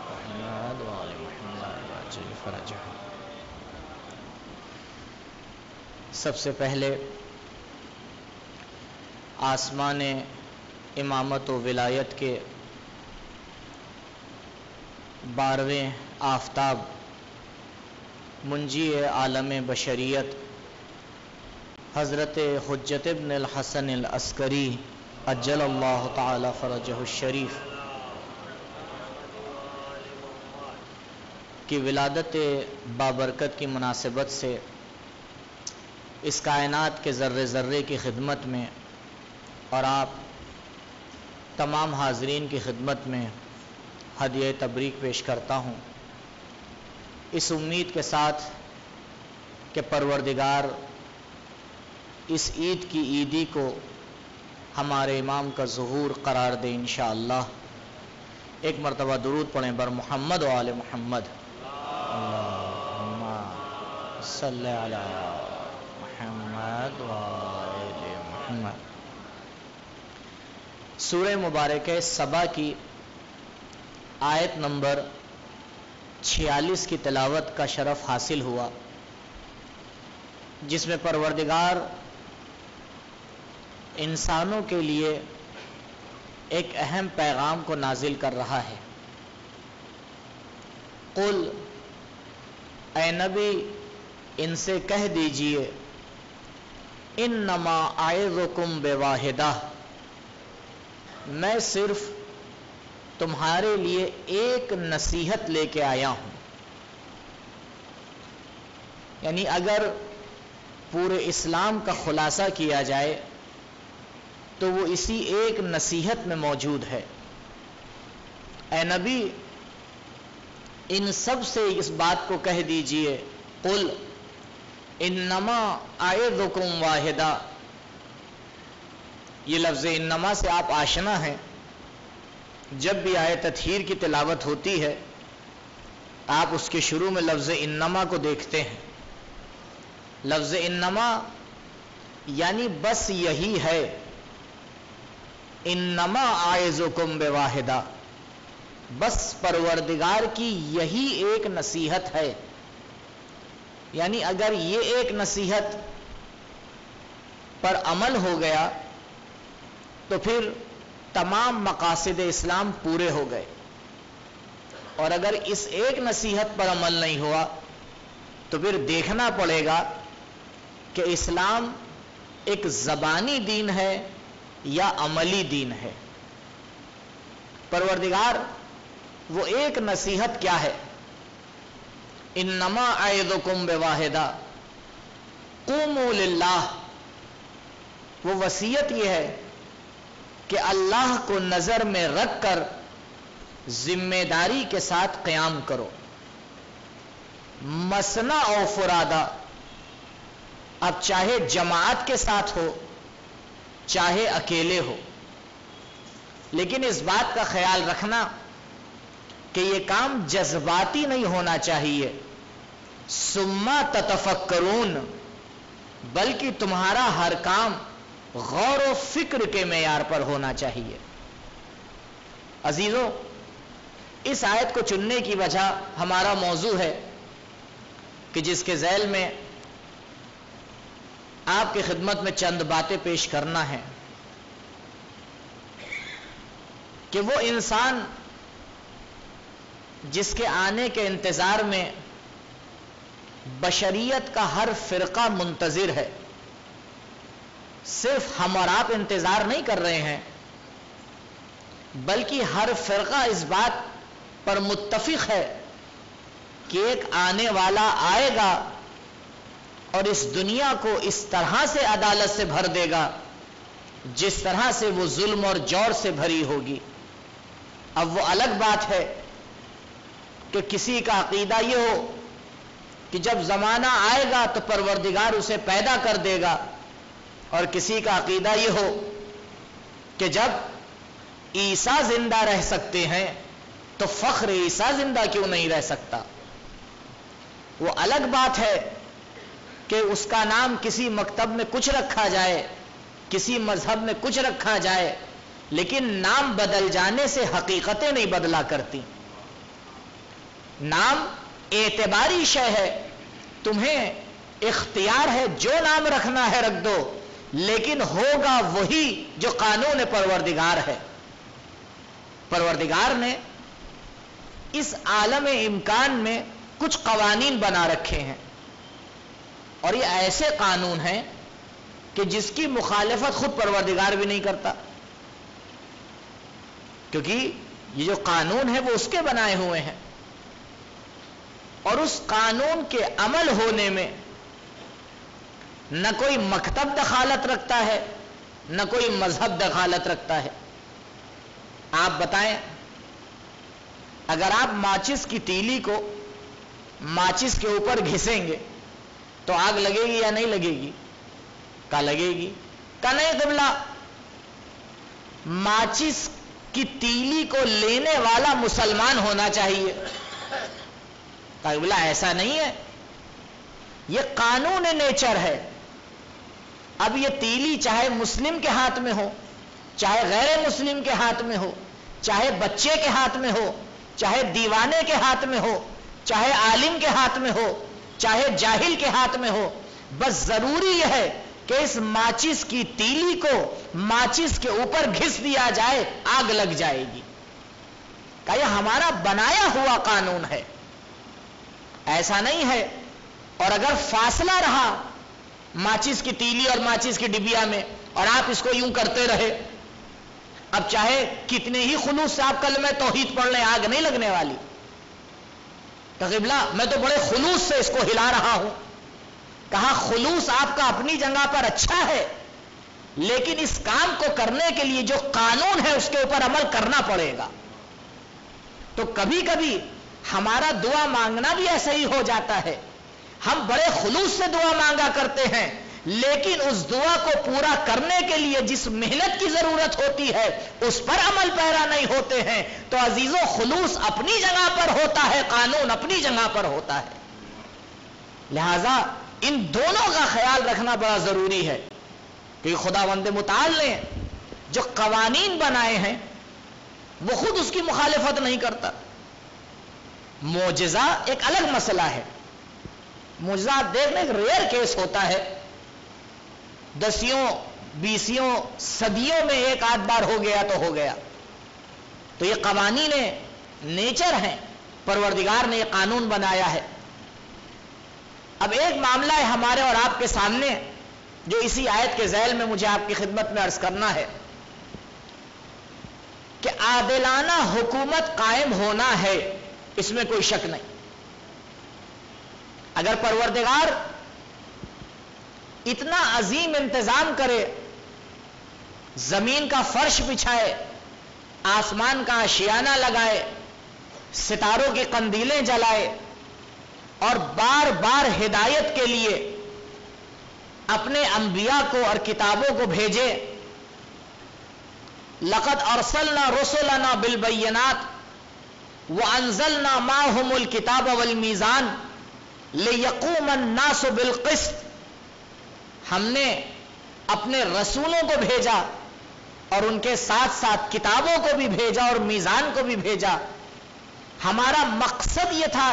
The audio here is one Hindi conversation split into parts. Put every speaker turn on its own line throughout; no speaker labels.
मोहम्मद वाल मोहम्मद फरज सबसे पहले आसमान इमामत व विलायत के बारहवें आफ्ताब मुंजी आलम बशरीत हज़रत हजत इबन हसन अस्करी अज्जल अल्लाह तरजशरीफ़ की विलादत बाबरकत की मुनासिबत से इस कायनात के ज़र्रे ज़र्रे की खिदमत में और आप तमाम हाजरीन की खिदमत में हदय तबरीक पेश करता हूँ। इस उम्मीद के साथ के परवरदिगार, इस ईद की ईदी को हमारे इमाम का जहूर करार दें इन एक मरतबा दरूद पढ़ें बर मोहम्मद वाल मोहम्मद। मोहम्मद। सूर्य मुबारक सबा की आयत नंबर 46 की तलावत का शरफ हासिल हुआ, जिसमें परवरदिगार इंसानों के लिए एक अहम पैगाम को नाजिल कर रहा है। कुल ए नबी, इनसे कह दीजिए इन नमा आयकुम बेवाहिदा। मैं सिर्फ़ तुम्हारे लिए एक नसीहत लेके आया हूँ। यानी अगर पूरे इस्लाम का खुलासा किया जाए तो वो इसी एक नसीहत में मौजूद है। ए नबी, इन सबसे इस बात को कह दीजिए, कुल इन नमा आयदुकुम वाहिदा। ये लफ्ज़ इन नमा से आप आशना हैं। जब भी आय तथहीर की तिलावत होती है, आप उसके शुरू में लफ्ज़ इन्नमा को देखते हैं। लफ्ज़ इन्नमा यानी बस यही है। इन्नमा आयजुकुम बेवाहिदा। बस परवरदिगार की यही एक नसीहत है। यानी अगर ये एक नसीहत पर अमल हो गया तो फिर तमाम मकासद इस्लाम पूरे हो गए। और अगर इस एक नसीहत पर अमल नहीं हुआ तो फिर देखना पड़ेगा कि इस्लाम एक ज़बानी दीन है या अमली दीन है। परवरदिगार, वो एक नसीहत क्या है? इन नमा आयदुकुम बेवाहिदा कुमुल्लाह वो वसीयत यह है कि अल्लाह को नज़र में रखकर ज़िम्मेदारी के साथ क्याम करो। मसना और फुरादा, अब चाहे जमात के साथ हो, चाहे अकेले हो, लेकिन इस बात का ख्याल रखना कि यह काम जज्बाती नहीं होना चाहिए। सुम्मा ततफक्रून बल्कि तुम्हारा हर काम गौर व फ़िक्र के मैार पर होना चाहिए। अजीजों, इस आयत को चुनने की वजह हमारा मौजू है कि जिसके जैल में आपकी खिदमत में चंद बातें पेश करना है कि वो इंसान जिसके आने के इंतज़ार में बशरियत का हर फिरका मुंतजर है। सिर्फ़ हम और आप इंतज़ार नहीं कर रहे हैं, बल्कि हर फिरका इस बात पर मुत्तफिक है कि एक आने वाला आएगा और इस दुनिया को इस तरह से अदालत से भर देगा जिस तरह से वो जुल्म और जौर से भरी होगी। अब वो अलग बात है कि किसी का अकीदा ये हो कि जब जमाना आएगा तो परवरदिगार उसे पैदा कर देगा और किसी का अकीदा यह हो कि जब ईसा ज़िंदा रह सकते हैं तो फख्र ईसा ज़िंदा क्यों नहीं रह सकता? वो अलग बात है कि उसका नाम किसी मकतब में कुछ रखा जाए, किसी मज़हब में कुछ रखा जाए, लेकिन नाम बदल जाने से हकीकतें नहीं बदला करती। नाम एतबारी शय है, तुम्हें इख्तियार है, जो नाम रखना है रख दो। लेकिन होगा वही जो कानून परवरदिगार है। परवरदिगार ने इस आलम इम्कान में कुछ कवानीन बना रखे हैं। और ये ऐसे कानून हैं कि जिसकी मुखालफत खुद परवरदिगार भी नहीं करता। क्योंकि ये जो कानून है वो उसके बनाए हुए हैं। और उस कानून के अमल होने में न कोई मकतब दखालत रखता है, न कोई मज़हब दखालत रखता है। आप बताएँ, अगर आप माचिस की तीली को माचिस के ऊपर घिसेंगे तो आग लगेगी या नहीं लगेगी? का लगेगी? का नहीं, कबला? माचिस की तीली को लेने वाला मुसलमान होना चाहिए। काबला, ऐसा नहीं है। यह कानून नेचर है। अब यह तीली चाहे मुस्लिम के हाथ में हो, चाहे गैर मुस्लिम के हाथ में हो, चाहे बच्चे के हाथ में हो, चाहे दीवाने के हाथ में हो, चाहे आलिम के हाथ में हो, चाहे जाहिल के हाथ में हो, बस ज़रूरी यह है कि इस माचिस की तीली को माचिस के ऊपर घिस दिया जाए, आग लग जाएगी। का यह हमारा बनाया हुआ कानून है। ऐसा नहीं है। और अगर फासला रहा माचिस की तीली और माचिस की डिबिया में, और आप इसको यूँ करते रहे। अब चाहे कितने ही खुलूस से आप कल में तोहीद पढ़ लें, आग नहीं लगने वाली। तकबला मैं तो बड़े खुलूस से इसको हिला रहा हूँ। कहा, खुलूस आपका अपनी जगह पर अच्छा है, लेकिन इस काम को करने के लिए जो कानून है उसके ऊपर अमल करना पड़ेगा। तो कभी कभी हमारा दुआ मांगना भी ऐसा ही हो जाता है। हम बड़े खुलूस से दुआ मांगा करते हैं, लेकिन उस दुआ को पूरा करने के लिए जिस मेहनत की ज़रूरत होती है, उस पर अमल पैरा नहीं होते हैं। तो अजीजों, खुलूस अपनी जगह पर होता है, कानून अपनी जगह पर होता है। लिहाजा, इन दोनों का ख्याल रखना बड़ा ज़रूरी है। कि खुदा वंद मुताल ने जो कवानीन बनाए हैं, वो खुद उसकी मुखालिफत नहीं करता। मोजा एक अलग मसला है। मुजा देखने एक रेयर केस होता है। दसियों, बीसियों, सदियों में एक आध बार हो गया तो हो गया। तो ये कवानी ने नेचर है, परवरदिगार ने कानून बनाया है। अब एक मामला है हमारे और आपके सामने, जो इसी आयत के जैल में मुझे आपकी खिदमत में अर्ज़ करना है, कि आदिलाना हुकूमत कायम होना है, इसमें कोई शक नहीं। अगर परवरदिगार इतना अजीम इंतज़ाम करे, ज़मीन का फर्श बिछाए, आसमान का आशियाना लगाए, सितारों की कंदीलें जलाए, और बार बार हिदायत के लिए अपने अंबिया को और किताबों को भेजे लकत अरसलना रसोलना बिलबैनात व अनजलना माहमुल किताब वल मीज़ान ले यकूमन नास बिलकिस्त हमने अपने रसूलों को भेजा और उनके साथ साथ किताबों को भी भेजा और मीज़ान को भी भेजा। हमारा मकसद यह था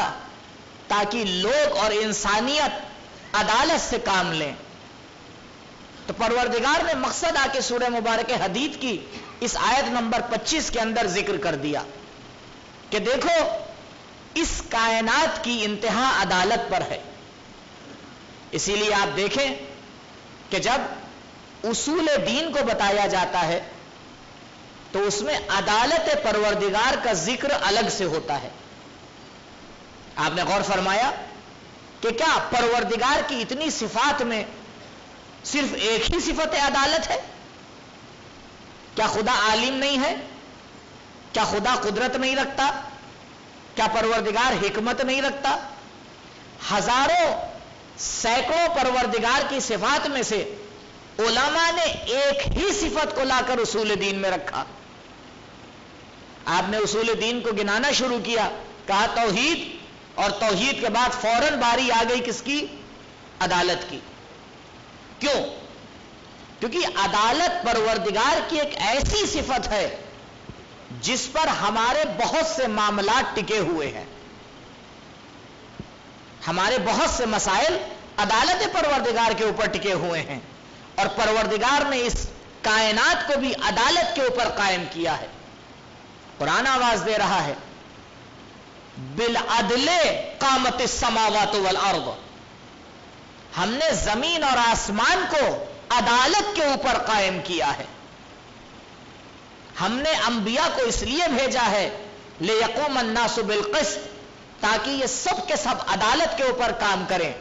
ताकि लोग और इंसानियत अदालत से काम लें। तो परवरदिगार ने मकसद आके सूर्य मुबारक हदीद की, इस आयत नंबर 25 के अंदर ज़िक्र कर दिया कि देखो इस कायनात की इंतहा अदालत पर है। इसीलिए आप देखें कि जब उसूल दीन को बताया जाता है तो उसमें अदालत परवरदिगार का ज़िक्र अलग से होता है। आपने गौर फरमाया कि क्या परवरदिगार की इतनी सिफात में सिर्फ़ एक ही सिफत अदालत है? क्या खुदा आलिम नहीं है? क्या खुदा कुदरत नहीं रखता? क्या परवरदिगार हिकमत नहीं रखता? हज़ारों, सैकड़ों परवरदिगार की सिफात में से ओलामा ने एक ही सिफत को लाकर उसूल दीन में रखा। आपने उसूल दीन को गिनाना शुरू किया, कहा तोहीद, और तोहीद के बाद फ़ौरन बारी आ गई किसकी? अदालत की। क्यों? क्योंकि अदालत परवरदिगार की एक ऐसी सिफत है जिस पर हमारे बहुत से मामला टिके हुए हैं। हमारे बहुत से मसाइल अदालत परवरदिगार के ऊपर टिके हुए हैं और परवरदिगार ने इस कायनात को भी अदालत के ऊपर कायम किया है। कुरान आवाज़ दे रहा है, बिल अदले कामत समावत वल अर्द। हमने ज़मीन और आसमान को अदालत के ऊपर कायम किया है। हमने अंबिया को इसलिए भेजा है, ले यकूम अन्नासुबिल किस्त, ताकि ये सब के सब अदालत के ऊपर काम करें।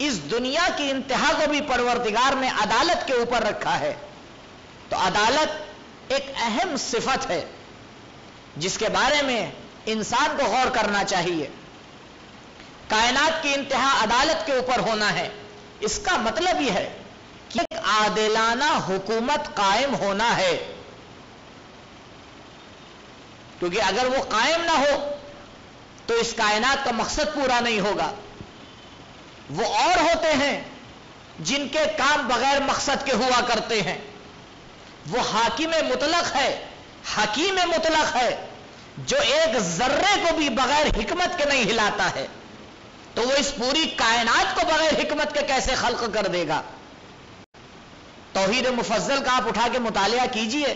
इस दुनिया की इंतहा को भी परवरदिगार ने अदालत के ऊपर रखा है। तो अदालत एक अहम सिफत है, जिसके बारे में इंसान को गौर करना चाहिए। कायनात की इंतहा अदालत के ऊपर होना है। इसका मतलब यह है कि एक आदिलाना हुकूमत कायम होना है। क्योंकि अगर वो कायम ना हो तो इस कायनात का मकसद पूरा नहीं होगा। वो और होते हैं, जिनके काम बगैर मकसद के हुआ करते हैं। वो हाकिम मुतलक है, हकीम मुतलक है, जो एक जर्रे को भी बगैर हिकमत के नहीं हिलाता है। तो वो इस पूरी कायनात को बगैर हिकमत के कैसे खल्क कर देगा? तोहीद मुफजल का आप उठा के मुताल कीजिए।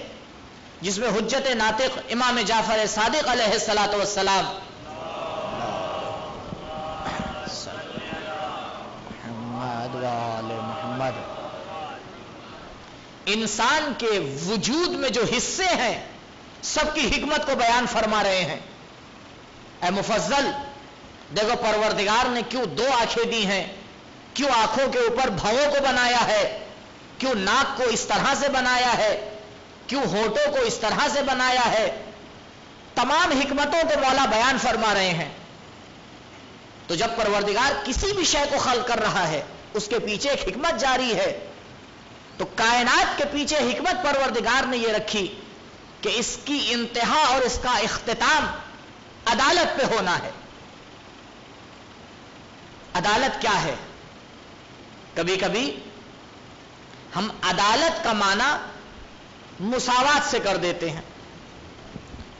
जिसमें हजत नातिक इमाम जाफ़र सादिक सलाम मोहम्मद इंसान के वजूद में जो हिस्से हैं सबकी हिकमत को बयान फरमा रहे हैं। ए मुफजल देखो परवरदिगार ने क्यों दो आँखें दी हैं? क्यों आँखों के ऊपर भवों को बनाया है? क्यों नाक को इस तरह से बनाया है? क्यों होठों को इस तरह से बनाया है? तमाम हिकमतों को मौला बयान फरमा रहे हैं। तो जब परवरदिगार किसी भी शय को खल कर रहा है, उसके पीछे एक हिकमत जारी है तो कायनात के पीछे हिकमत परवरदिगार ने यह रखी कि इसकी इंतहा और इसका इख्तिताम अदालत पे होना है। अदालत क्या है? कभी कभी हम अदालत का माना मुसावात से कर देते हैं।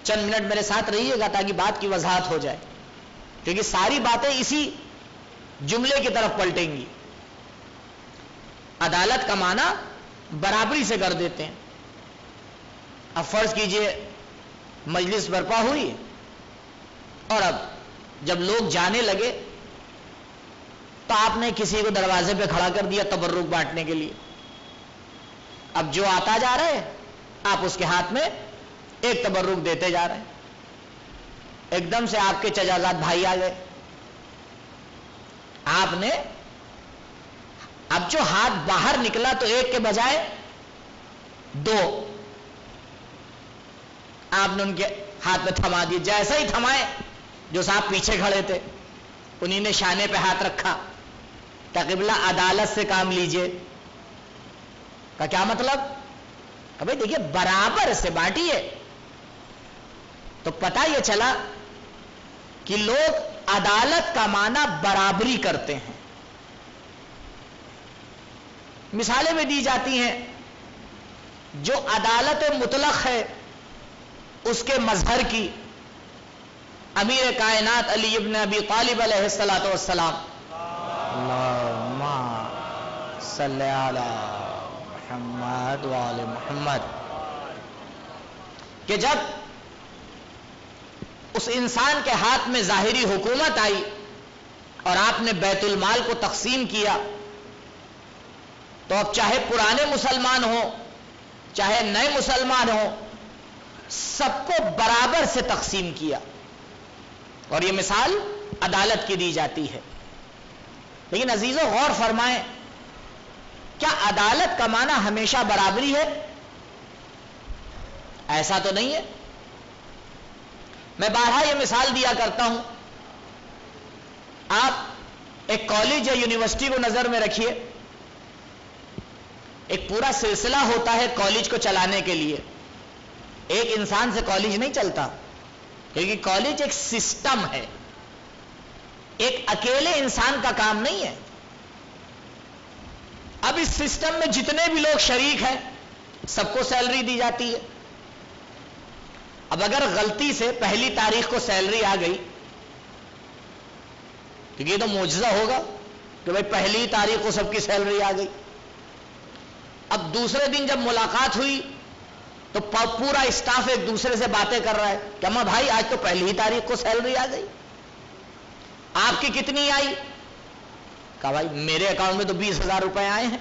चंद मिनट मेरे साथ रहिएगा ताकि बात की वजाहत हो जाए। क्योंकि सारी बातें इसी जुमले की तरफ़ पलटेंगी। अदालत का माना बराबरी से कर देते हैं। अब फ़र्ज़ कीजिए, मजलिस बर्पा हुई और अब जब लोग जाने लगे तो आपने किसी को दरवाजे पे खड़ा कर दिया तबर्रुक बांटने के लिए। अब जो आता जा रहा है आप उसके हाथ में एक तबर्रुक देते जा रहे हैं। एकदम से आपके चजाजात भाई आ गए। आपने, अब जो हाथ बाहर निकला तो एक के बजाय दो। आपने उनके हाथ में थमा दिए जैसे ही थमाए, जो साहब पीछे खड़े थे, उन्हीं ने शाने पे हाथ रखा। तकबला अदालत से काम लीजिए। का क्या मतलब? भाई देखिए, बराबर से बांटिए तो पता यह चला कि लोग अदालत का माना बराबरी करते हैं। मिसालें भी दी जाती हैं, जो अदालत मुतलक है, उसके मजहर की, अमीर कायनात अली इब्न अबी तालिब सलाम मोहम्मद वाले मोहम्मद कि जब उस इंसान के हाथ में जाहिरी हुकूमत आई और आपने बैतुल माल को तकसीम किया तो अब चाहे पुराने मुसलमान हो, चाहे नए मुसलमान हो, सबको बराबर से तकसीम किया। और यह मिसाल अदालत की दी जाती है। लेकिन अजीजों, गौर फरमाएँ क्या अदालत का माना हमेशा बराबरी है? ऐसा तो नहीं है। मैं बारह यह मिसाल दिया करता हूँ। आप एक कॉलेज या यूनिवर्सिटी को नज़र में रखिए। एक पूरा सिलसिला होता है कॉलेज को चलाने के लिए। एक इंसान से कॉलेज नहीं चलता, क्योंकि कॉलेज एक सिस्टम है। एक अकेले इंसान का काम नहीं है। अब इस सिस्टम में जितने भी लोग शरीक हैं, सबको सैलरी दी जाती है। अब अगर गलती से पहली तारीख को सैलरी आ गई, क्योंकि ये तो मुआवजा होगा कि भाई पहली तारीख को सबकी सैलरी आ गई। अब दूसरे दिन जब मुलाकात हुई तो पूरा स्टाफ एक दूसरे से बातें कर रहा है कि अम्मा भाई, आज तो पहली ही तारीख को सैलरी आ गई। आपकी कितनी आई? कहा, भाई, मेरे अकाउंट में तो बीस हज़ार रुपए आए हैं।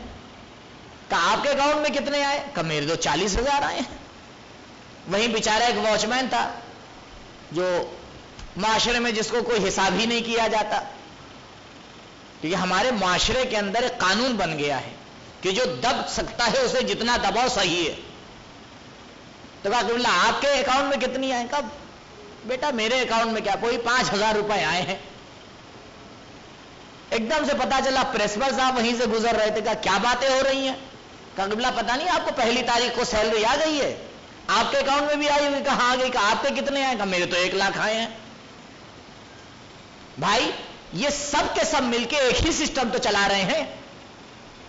कहा, आपके अकाउंट में कितने आए? कहा, मेरे तो चालीस हज़ार आए हैं। वहीं बेचारा एक वॉचमैन था, जो माशरे में जिसको कोई हिसाब ही नहीं किया जाता। क्योंकि हमारे माशरे के अंदर एक कानून बन गया है कि जो दब सकता है, उसे जितना दबाव सही है। तो कहा आपके अकाउंट में कितनी आए? कब बेटा, मेरे अकाउंट में क्या, कोई पाँच हज़ार रुपए आए हैं। एकदम से पता चला प्रेसपर साहब वहीं से गुजर रहे थे, कहा, क्या बातें हो रही हैं? कहा पता नहीं, आपको पहली तारीख को सैलरी आ गई है। आपके अकाउंट में भी आई हुई, कहा आ गई। कहा, आपके कितने आए कहा, मेरे तो एक लाख आए हैं। भाई, ये सब के सब मिलके एक ही सिस्टम तो चला रहे हैं।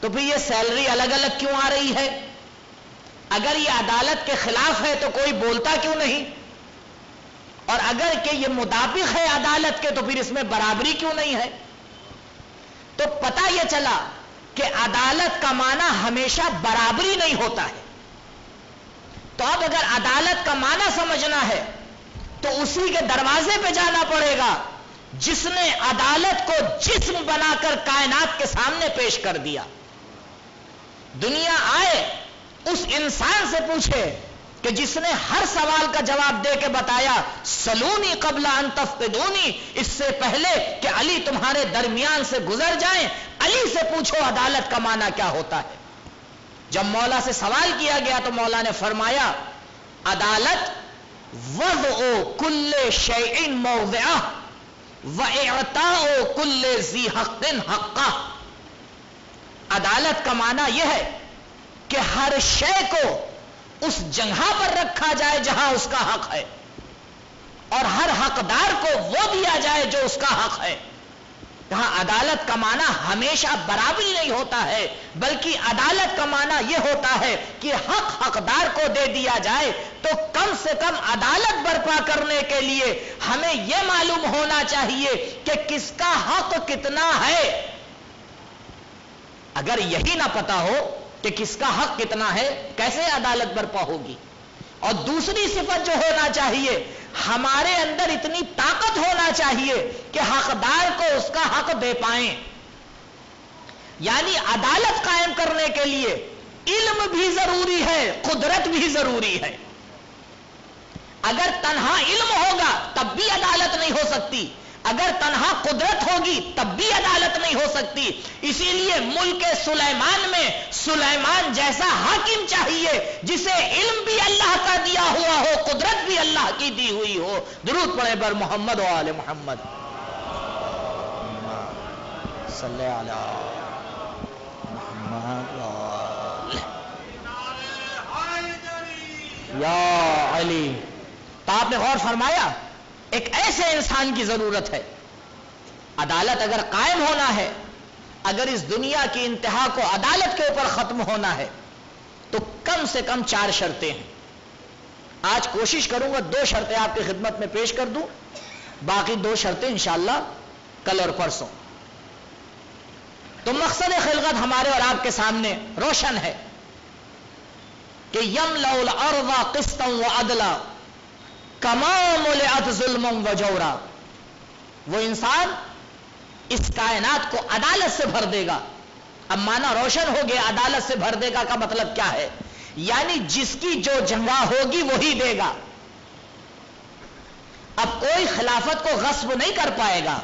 तो फिर ये सैलरी अलग अलग क्यों आ रही है? अगर ये अदालत के खिलाफ है तो कोई बोलता क्यों नहीं? और अगर के ये मुताबिक है अदालत के तो फिर इसमें बराबरी क्यों नहीं है? तो पता यह चला कि अदालत का माना हमेशा बराबरी नहीं होता है। तो अब अगर अदालत का माना समझना है तो उसी के दरवाजे पे जाना पड़ेगा, जिसने अदालत को जिस्म बनाकर कायनात के सामने पेश कर दिया। दुनिया आए, उस इंसान से पूछे कि जिसने हर सवाल का जवाब दे के बताया, सलूनी कबला अंतफ्तूनी इससे पहले कि अली तुम्हारे दरमियान से गुजर जाएँ, अली से पूछो अदालत का माना क्या होता है। जब मौला से सवाल किया गया तो मौला ने फरमाया, अदालत वज ओ कुल्ले शेन मौजा वता ओ कुल्ले जी हकिन हक्का। अदालत का माना यह है कि हर शय को उस जगह पर रखा जाए जहाँ उसका हक है। और हर हकदार को वो दिया जाए जो उसका हक है। कहा अदालत का माना हमेशा बराबरी नहीं होता है, बल्कि अदालत का माना यह होता है कि हक हकदार को दे दिया जाए तो कम से कम अदालत बर्पा करने के लिए हमें यह मालूम होना चाहिए कि किसका हक कितना है। अगर यही ना पता हो कि किसका हक कितना है, कैसे अदालत बर्पा होगी? और दूसरी सिफत जो होना चाहिए, हमारे अंदर इतनी ताकत होना चाहिए कि हकदार को उसका हक दे पाए। यानी अदालत कायम करने के लिए इल्म भी ज़रूरी है, कुदरत भी ज़रूरी है। अगर तनहा इल्म होगा, तब भी अदालत नहीं हो सकती। अगर तनहा कुदरत होगी, तब भी अदालत नहीं हो सकती। इसीलिए मुल्क सुलेमान में सुलेमान जैसा हाकिम चाहिए, जिसे इल्म भी अल्लाह का दिया हुआ हो, कुदरत भी अल्लाह की दी हुई हो। ज़रूर पड़े पर मोहम्मद वाले मोहम्मद। या अली तो आपने गौर फरमाया? एक ऐसे इंसान की ज़रूरत है। अदालत अगर कायम होना है, अगर इस दुनिया की इंतहा को अदालत के ऊपर खत्म होना है तो कम से कम चार शर्तें हैं। आज कोशिश करूँगा दो शर्तें आपकी खिदमत में पेश कर दूँ, बाकी दो शर्तें इंशाला कल और परसों। तो मकसद खिलगत हमारे और आपके सामने रोशन है कि यम लौल अरवा किस्तम व अदला कमाम जुल्म वजौरा वो इंसान इस कायनात को अदालत से भर देगा। अब माना रोशन हो गया, अदालत से भर देगा का मतलब क्या है? यानी जिसकी जो जंगा होगी वही देगा। अब कोई खिलाफत को गस्ब नहीं कर पाएगा।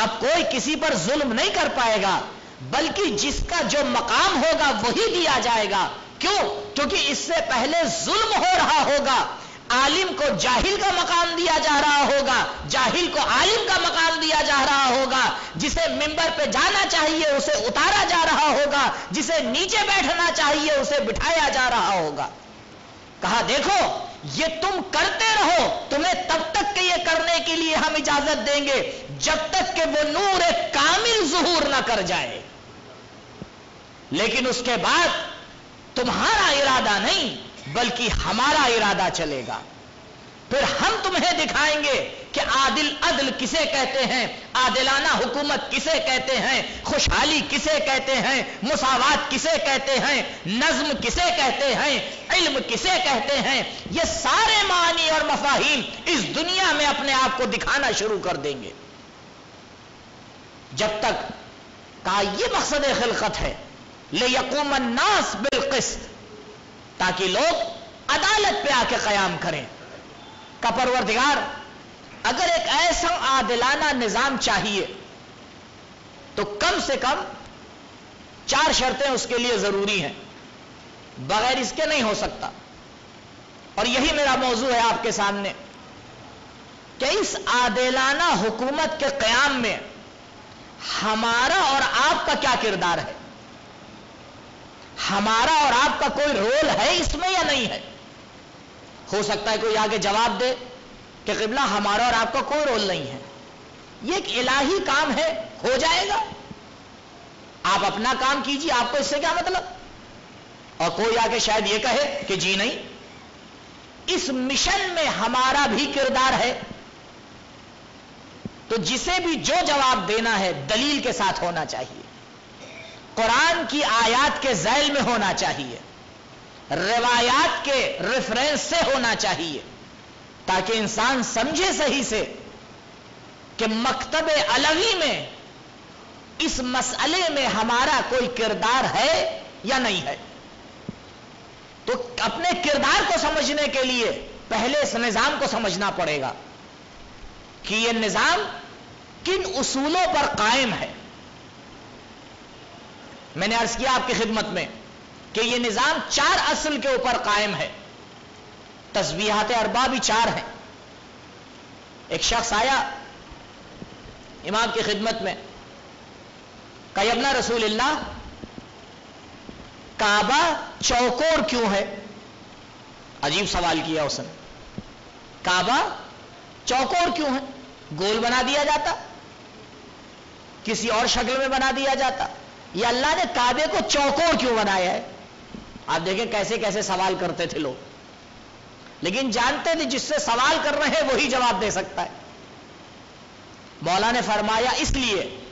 अब कोई किसी पर जुल्म नहीं कर पाएगा। बल्कि जिसका जो मकाम होगा वही दिया जाएगा। क्यों? क्योंकि इससे पहले जुल्म हो रहा होगा। आलिम को जाहिल का मकाम दिया जा रहा होगा, जाहिल को आलिम का मकाम दिया जा रहा होगा, जिसे मिंबर पे जाना चाहिए उसे उतारा जा रहा होगा, जिसे नीचे बैठना चाहिए उसे बिठाया जा रहा होगा। कहा, देखो, ये तुम करते रहो, तुम्हें तब तक के ये करने के लिए हम इजाज़त देंगे, जब तक कि वो नूर एक कामिल जुहूर ना कर जाए। लेकिन उसके बाद तुम्हारा इरादा नहीं बल्कि हमारा इरादा चलेगा। फिर हम तुम्हें दिखाएँगे कि आदिल अदल किसे कहते हैं, आदिलाना हुकूमत किसे कहते हैं, खुशहाली किसे कहते हैं, मुसावात किसे कहते हैं, नज्म किसे कहते हैं, इल्म किसे कहते हैं, ये सारे मानी और मफाहिम इस दुनिया में अपने आप को दिखाना शुरू कर देंगे। जब तक का ये मकसद खिलकत है ले यकूम नास बिलकिस्त ताकि लोग अदालत पे आके कयाम करें। का परवरदिगार, अगर एक ऐसा आदिलाना निज़ाम चाहिए तो कम से कम चार शर्तें उसके लिए ज़रूरी हैं। बगैर इसके नहीं हो सकता। और यही मेरा मौजू है आपके सामने, कि इस आदिलाना हुकूमत के क्याम में हमारा और आपका क्या किरदार है? हमारा और आपका कोई रोल है इसमें या नहीं है? हो सकता है कोई आगे जवाब दे कि किबला हमारा और आपका कोई रोल नहीं है। ये एक इलाही काम है, हो जाएगा। आप अपना काम कीजिए, आपको इससे क्या मतलब? और कोई आके शायद ये कहे कि जी नहीं, इस मिशन में हमारा भी किरदार है। तो जिसे भी जो जवाब देना है, दलील के साथ होना चाहिए। कुरान की आयात के जैल में होना चाहिए। रिवायात के रेफरेंस से होना चाहिए। ताकि इंसान समझे सही से कि मकतब अलगी में, इस मसले में हमारा कोई किरदार है या नहीं है। तो अपने किरदार को समझने के लिए पहले इस निज़ाम को समझना पड़ेगा कि यह निज़ाम किन उसूलों पर कायम है। मैंने अर्ज़ किया आपकी खिदमत में कि यह निज़ाम चार असल के ऊपर कायम है। तस्बीहात अरबा भी चार हैं। एक शख्स आया इमाम की खिदमत में कयबना रसूल काबा चौकोर क्यों है? अजीब सवाल किया उसने। काबा चौकोर क्यों है? गोल बना दिया जाता? किसी और शक्ल में बना दिया जाता? या अल्लाह ने काबे को चौकोर क्यों बनाया है? आप देखें कैसे कैसे सवाल करते थे लोग। लेकिन जानते थे जिससे सवाल कर रहे हैं, वही जवाब दे सकता है। मौला ने फरमाया इसलिए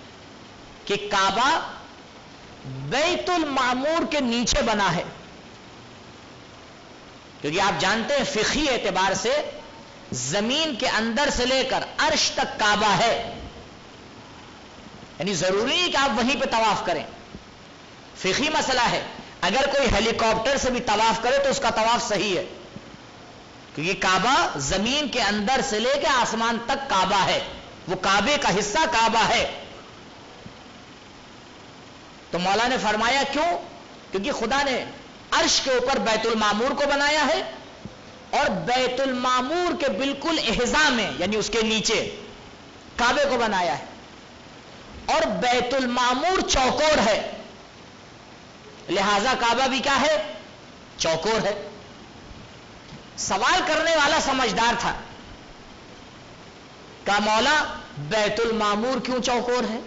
कि काबा बैतुल मामूर के नीचे बना है। क्योंकि आप जानते हैं फिखी एतबार से ज़मीन के अंदर से लेकर अर्श तक काबा है। यानी ज़रूरी नहीं कि आप वहीं पे तवाफ करें। फिखी मसला है, अगर कोई हेलीकॉप्टर से भी तवाफ करे तो उसका तवाफ सही है। क्योंकि काबा ज़मीन के अंदर से लेकर आसमान तक काबा है। वो काबे का हिस्सा काबा है। तो मौला ने फरमाया, क्यों? क्योंकि खुदा ने अर्श के ऊपर बैतुल मामूर को बनाया है और बैतुल मामूर के बिल्कुल एहजा में, यानी उसके नीचे काबे को बनाया है। और बैतुल मामूर चौकोर है। लिहाजा काबा भी क्या है? चौकोर है। सवाल करने वाला समझदार था। का मौला, बैतुल मामूर क्यों चौकोर है?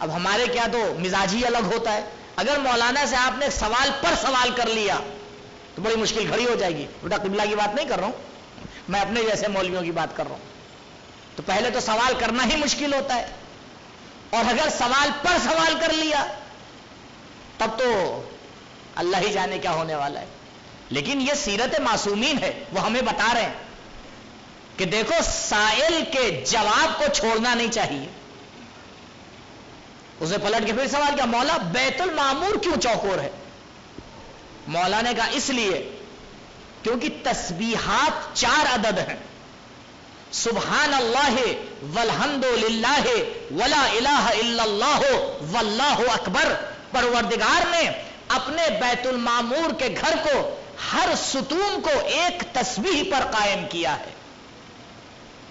अब हमारे क्या तो मिजाज ही अलग होता है। अगर मौलाना से आपने सवाल पर सवाल कर लिया तो बड़ी मुश्किल खड़ी हो जाएगी। बेटा किबला की बात नहीं कर रहा हूँ। मैं अपने जैसे मौलवियों की बात कर रहा हूँ। तो पहले तो सवाल करना ही मुश्किल होता है। और अगर सवाल पर सवाल कर लिया, तब तो अल्लाह ही जाने क्या होने वाला है। लेकिन यह सीरत मासूमीन है, वो हमें बता रहे हैं कि देखो, साइल के जवाब को छोड़ना नहीं चाहिए। उसे पलट के फिर सवाल किया, मौला, बैतुल मामूर क्यों चौकोर है? मौला ने कहा, इसलिए क्योंकि तस्बीहात चार अदद हैं। सुबहान अल्लाह वलहमदुल्लाह वला इलाह इल्लल्लाह वल्लाह अकबर। परवरदिगार ने अपने बैतुल मामूर के घर को, हर सुतून को एक तस्बीह पर कायम किया है।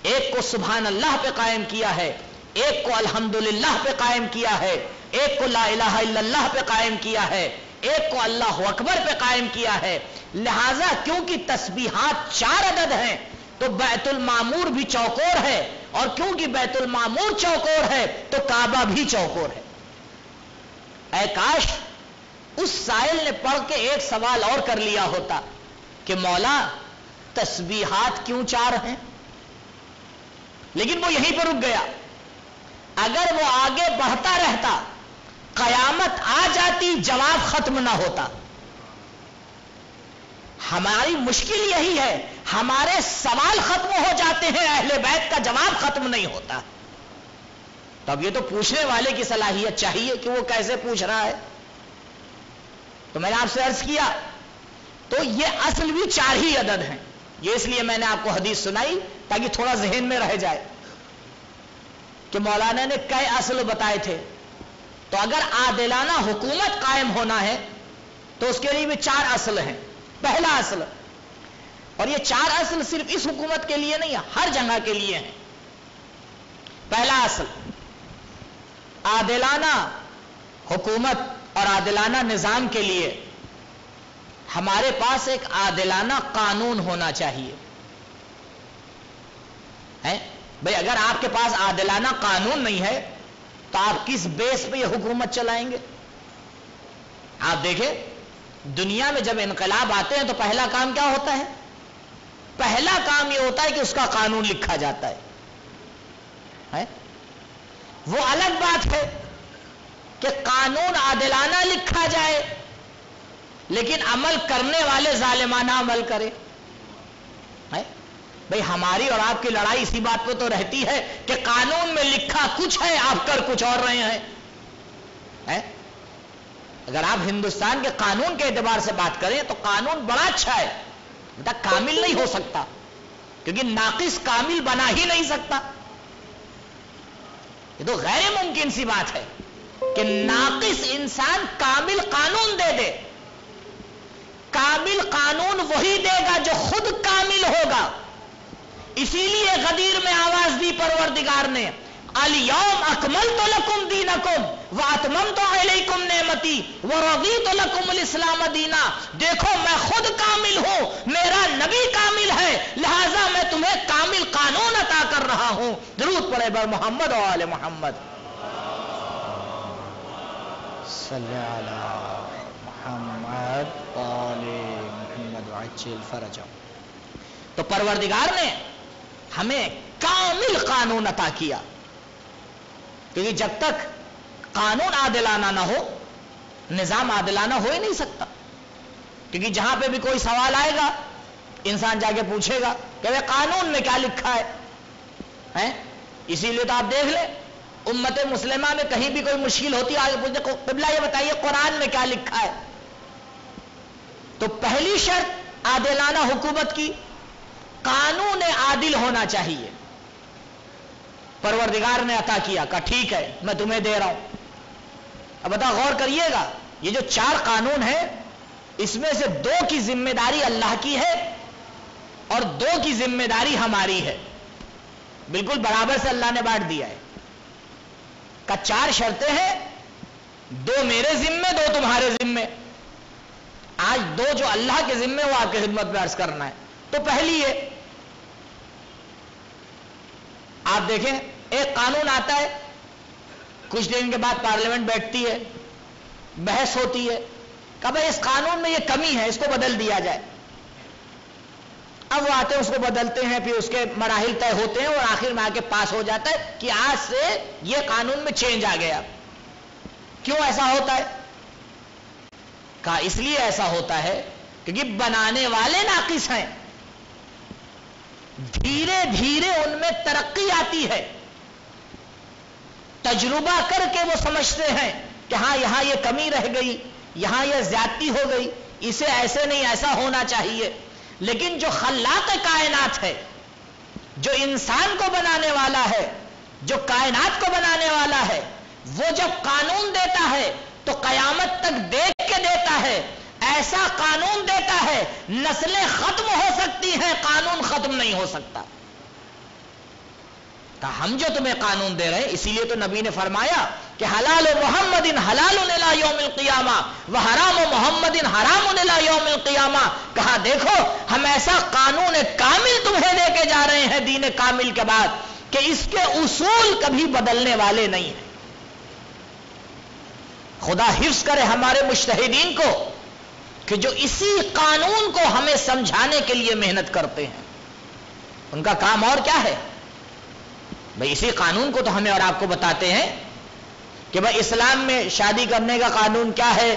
एक को सुबहान अल्लाह पे कायम किया है, एक को अल्हम्दुलिल्लाह पे कायम किया है, एक को ला इलाहा इल्लल्लाह पे कायम किया है, एक को अल्लाह अकबर पे कायम किया है। लिहाजा क्योंकि तस्बीहात चार अदद हैं तो बैतुल मामूर भी चौकोर है। और क्योंकि बैतुल मामूर चौकोर है तो काबा भी चौकोर है। काश उस साइल ने पढ़ के एक सवाल और कर लिया होता कि मौला, तस्बीहात क्यों चार हैं? लेकिन वो यहीं पर रुक गया। अगर वो आगे बढ़ता रहता, कयामत आ जाती, जवाब खत्म ना होता। हमारी मुश्किल यही है हमारे सवाल खत्म हो जाते हैं, अहले बैत का जवाब खत्म नहीं होता। तो अब ये तो पूछने वाले की सलाहियत चाहिए कि वो कैसे पूछ रहा है। तो मैंने आपसे अर्ज़ किया तो ये असल भी चार ही अदद हैं। ये इसलिए मैंने आपको हदीस सुनाई, ताकि थोड़ा जहन में रह जाए कि मौलाना ने कई असल बताए थे। तो अगर आदिलाना हुकूमत कायम होना है तो उसके लिए भी चार असल हैं। पहला असल और ये चार असल सिर्फ़ इस हुकूमत के लिए नहीं हर जगह के लिए है। पहला असल, आदिलाना हुकूमत और आदिलाना निज़ाम के लिए हमारे पास एक आदिलाना कानून होना चाहिए। है? भाई, अगर आपके पास आदिलाना कानून नहीं है तो आप किस बेस पे यह हुकूमत चलाएँगे? आप देखें, दुनिया में जब इनकलाब आते हैं तो पहला काम क्या होता है? पहला काम यह होता है कि उसका कानून लिखा जाता है, है? वो अलग बात है कि कानून आदिलाना लिखा जाए लेकिन अमल करने वाले जालिमाना अमल करे। है? भाई हमारी और आपकी लड़ाई इसी बात पर तो रहती है कि कानून में लिखा कुछ है आप कर कुछ और रहे हैं। है? अगर आप हिंदुस्तान के कानून के एतबार से बात करें तो कानून बड़ा अच्छा है। बेटा कामिल नहीं हो सकता, क्योंकि नाकिस कामिल बना ही नहीं सकता। ये तो गैर मुमकिन सी बात है कि नाकिस इंसान कामिल कानून दे दे। कामिल कानून वही देगा जो खुद कामिल होगा। इसीलिए गदीर में आवाज़ दी परवरदिगार ने अलियम अकमल तो लकुम दीनकुम, व आत्मम तो अलैकुम नेमती, व रदी तो लकुम इस्लाम दीना। देखो, मैं खुद कामिल हूँ, मेरा नबी कामिल है, लिहाजा मैं तुम्हें कामिल कानून अता कर रहा हूँ। ज़रूरत पड़े बर मोहम्मद और आले मोहम्मद। मोहम्मद मोहम्मद तो परवरदिगार ने हमें कामिल कानून अता किया। क्योंकि जब तक कानून आदिलाना ना हो, निज़ाम आदिलाना हो ही नहीं सकता। क्योंकि जहाँ पे भी कोई सवाल आएगा, इंसान जाके पूछेगा कि वे कानून में क्या लिखा है? हैं? इसीलिए तो आप देख ले, उम्मत मुस्लिमा में कहीं भी कोई मुश्किल होती है, आगे पूछते कबला ये बताइए, कुरान में क्या लिखा है? तो पहली शर्त आदिलाना हुकूमत की, कानून आदिल होना चाहिए। परवरदिगार ने अता किया, कहा, ठीक है, मैं तुम्हें दे रहा हूँ। अब बता गौर करिएगा, ये जो चार कानून है, इसमें से दो की ज़िम्मेदारी अल्लाह की है और दो की ज़िम्मेदारी हमारी है। बिल्कुल बराबर से अल्लाह ने बांट दिया है। का चार शर्तें हैं, दो मेरे जिम्मे, दो तुम्हारे जिम्मे। आज दो जो अल्लाह के जिम्मे वो आपकी खिदमत में अर्ज़ करना है। तो पहली है, आप देखें एक कानून आता है, कुछ दिन के बाद पार्लियामेंट बैठती है, बहस होती है। कब इस कानून में ये कमी है, इसको बदल दिया जाए। अब वो आते हैं, उसको बदलते हैं, फिर उसके मराहिल तय होते हैं और आखिर में आके पास हो जाता है कि आज से ये कानून में चेंज आ गया। क्यों ऐसा होता है? कहा, इसलिए ऐसा होता है क्योंकि बनाने वाले नाकिस हैं। धीरे धीरे उनमें तरक्की आती है। तजुर्बा करके वो समझते हैं कि हाँ, यहाँ ये कमी रह गई, यहाँ ये ज्यादती हो गई, इसे ऐसे नहीं, ऐसा होना चाहिए। लेकिन जो खल्लाक कायनात है, जो इंसान को बनाने वाला है, जो कायनात को बनाने वाला है, वो जब कानून देता है तो कयामत तक देख के देता है। ऐसा कानून देता है, नस्लें खत्म हो सकती हैं, कानून खत्म नहीं हो सकता। कहा हम जो तुम्हें कानून दे रहे हैं, इसीलिए तो नबी ने फरमाया कि हलाल मोहम्मद इन हलाल योमिलकियामा व हराम मोहम्मद इन हराम योमिलकियामा कहा, देखो, हम ऐसा कानून कामिल तुम्हें देके जा रहे हैं दीन कामिल के बाद कि इसके उसूल कभी बदलने वाले नहीं है। खुदा हिफ्स करे हमारे मुश्तहिदीन को कि जो इसी कानून को हमें समझाने के लिए मेहनत करते हैं। उनका काम और क्या है? भाई, इसी कानून को तो हमें और आपको बताते हैं कि भाई, इस्लाम में शादी करने का कानून क्या है?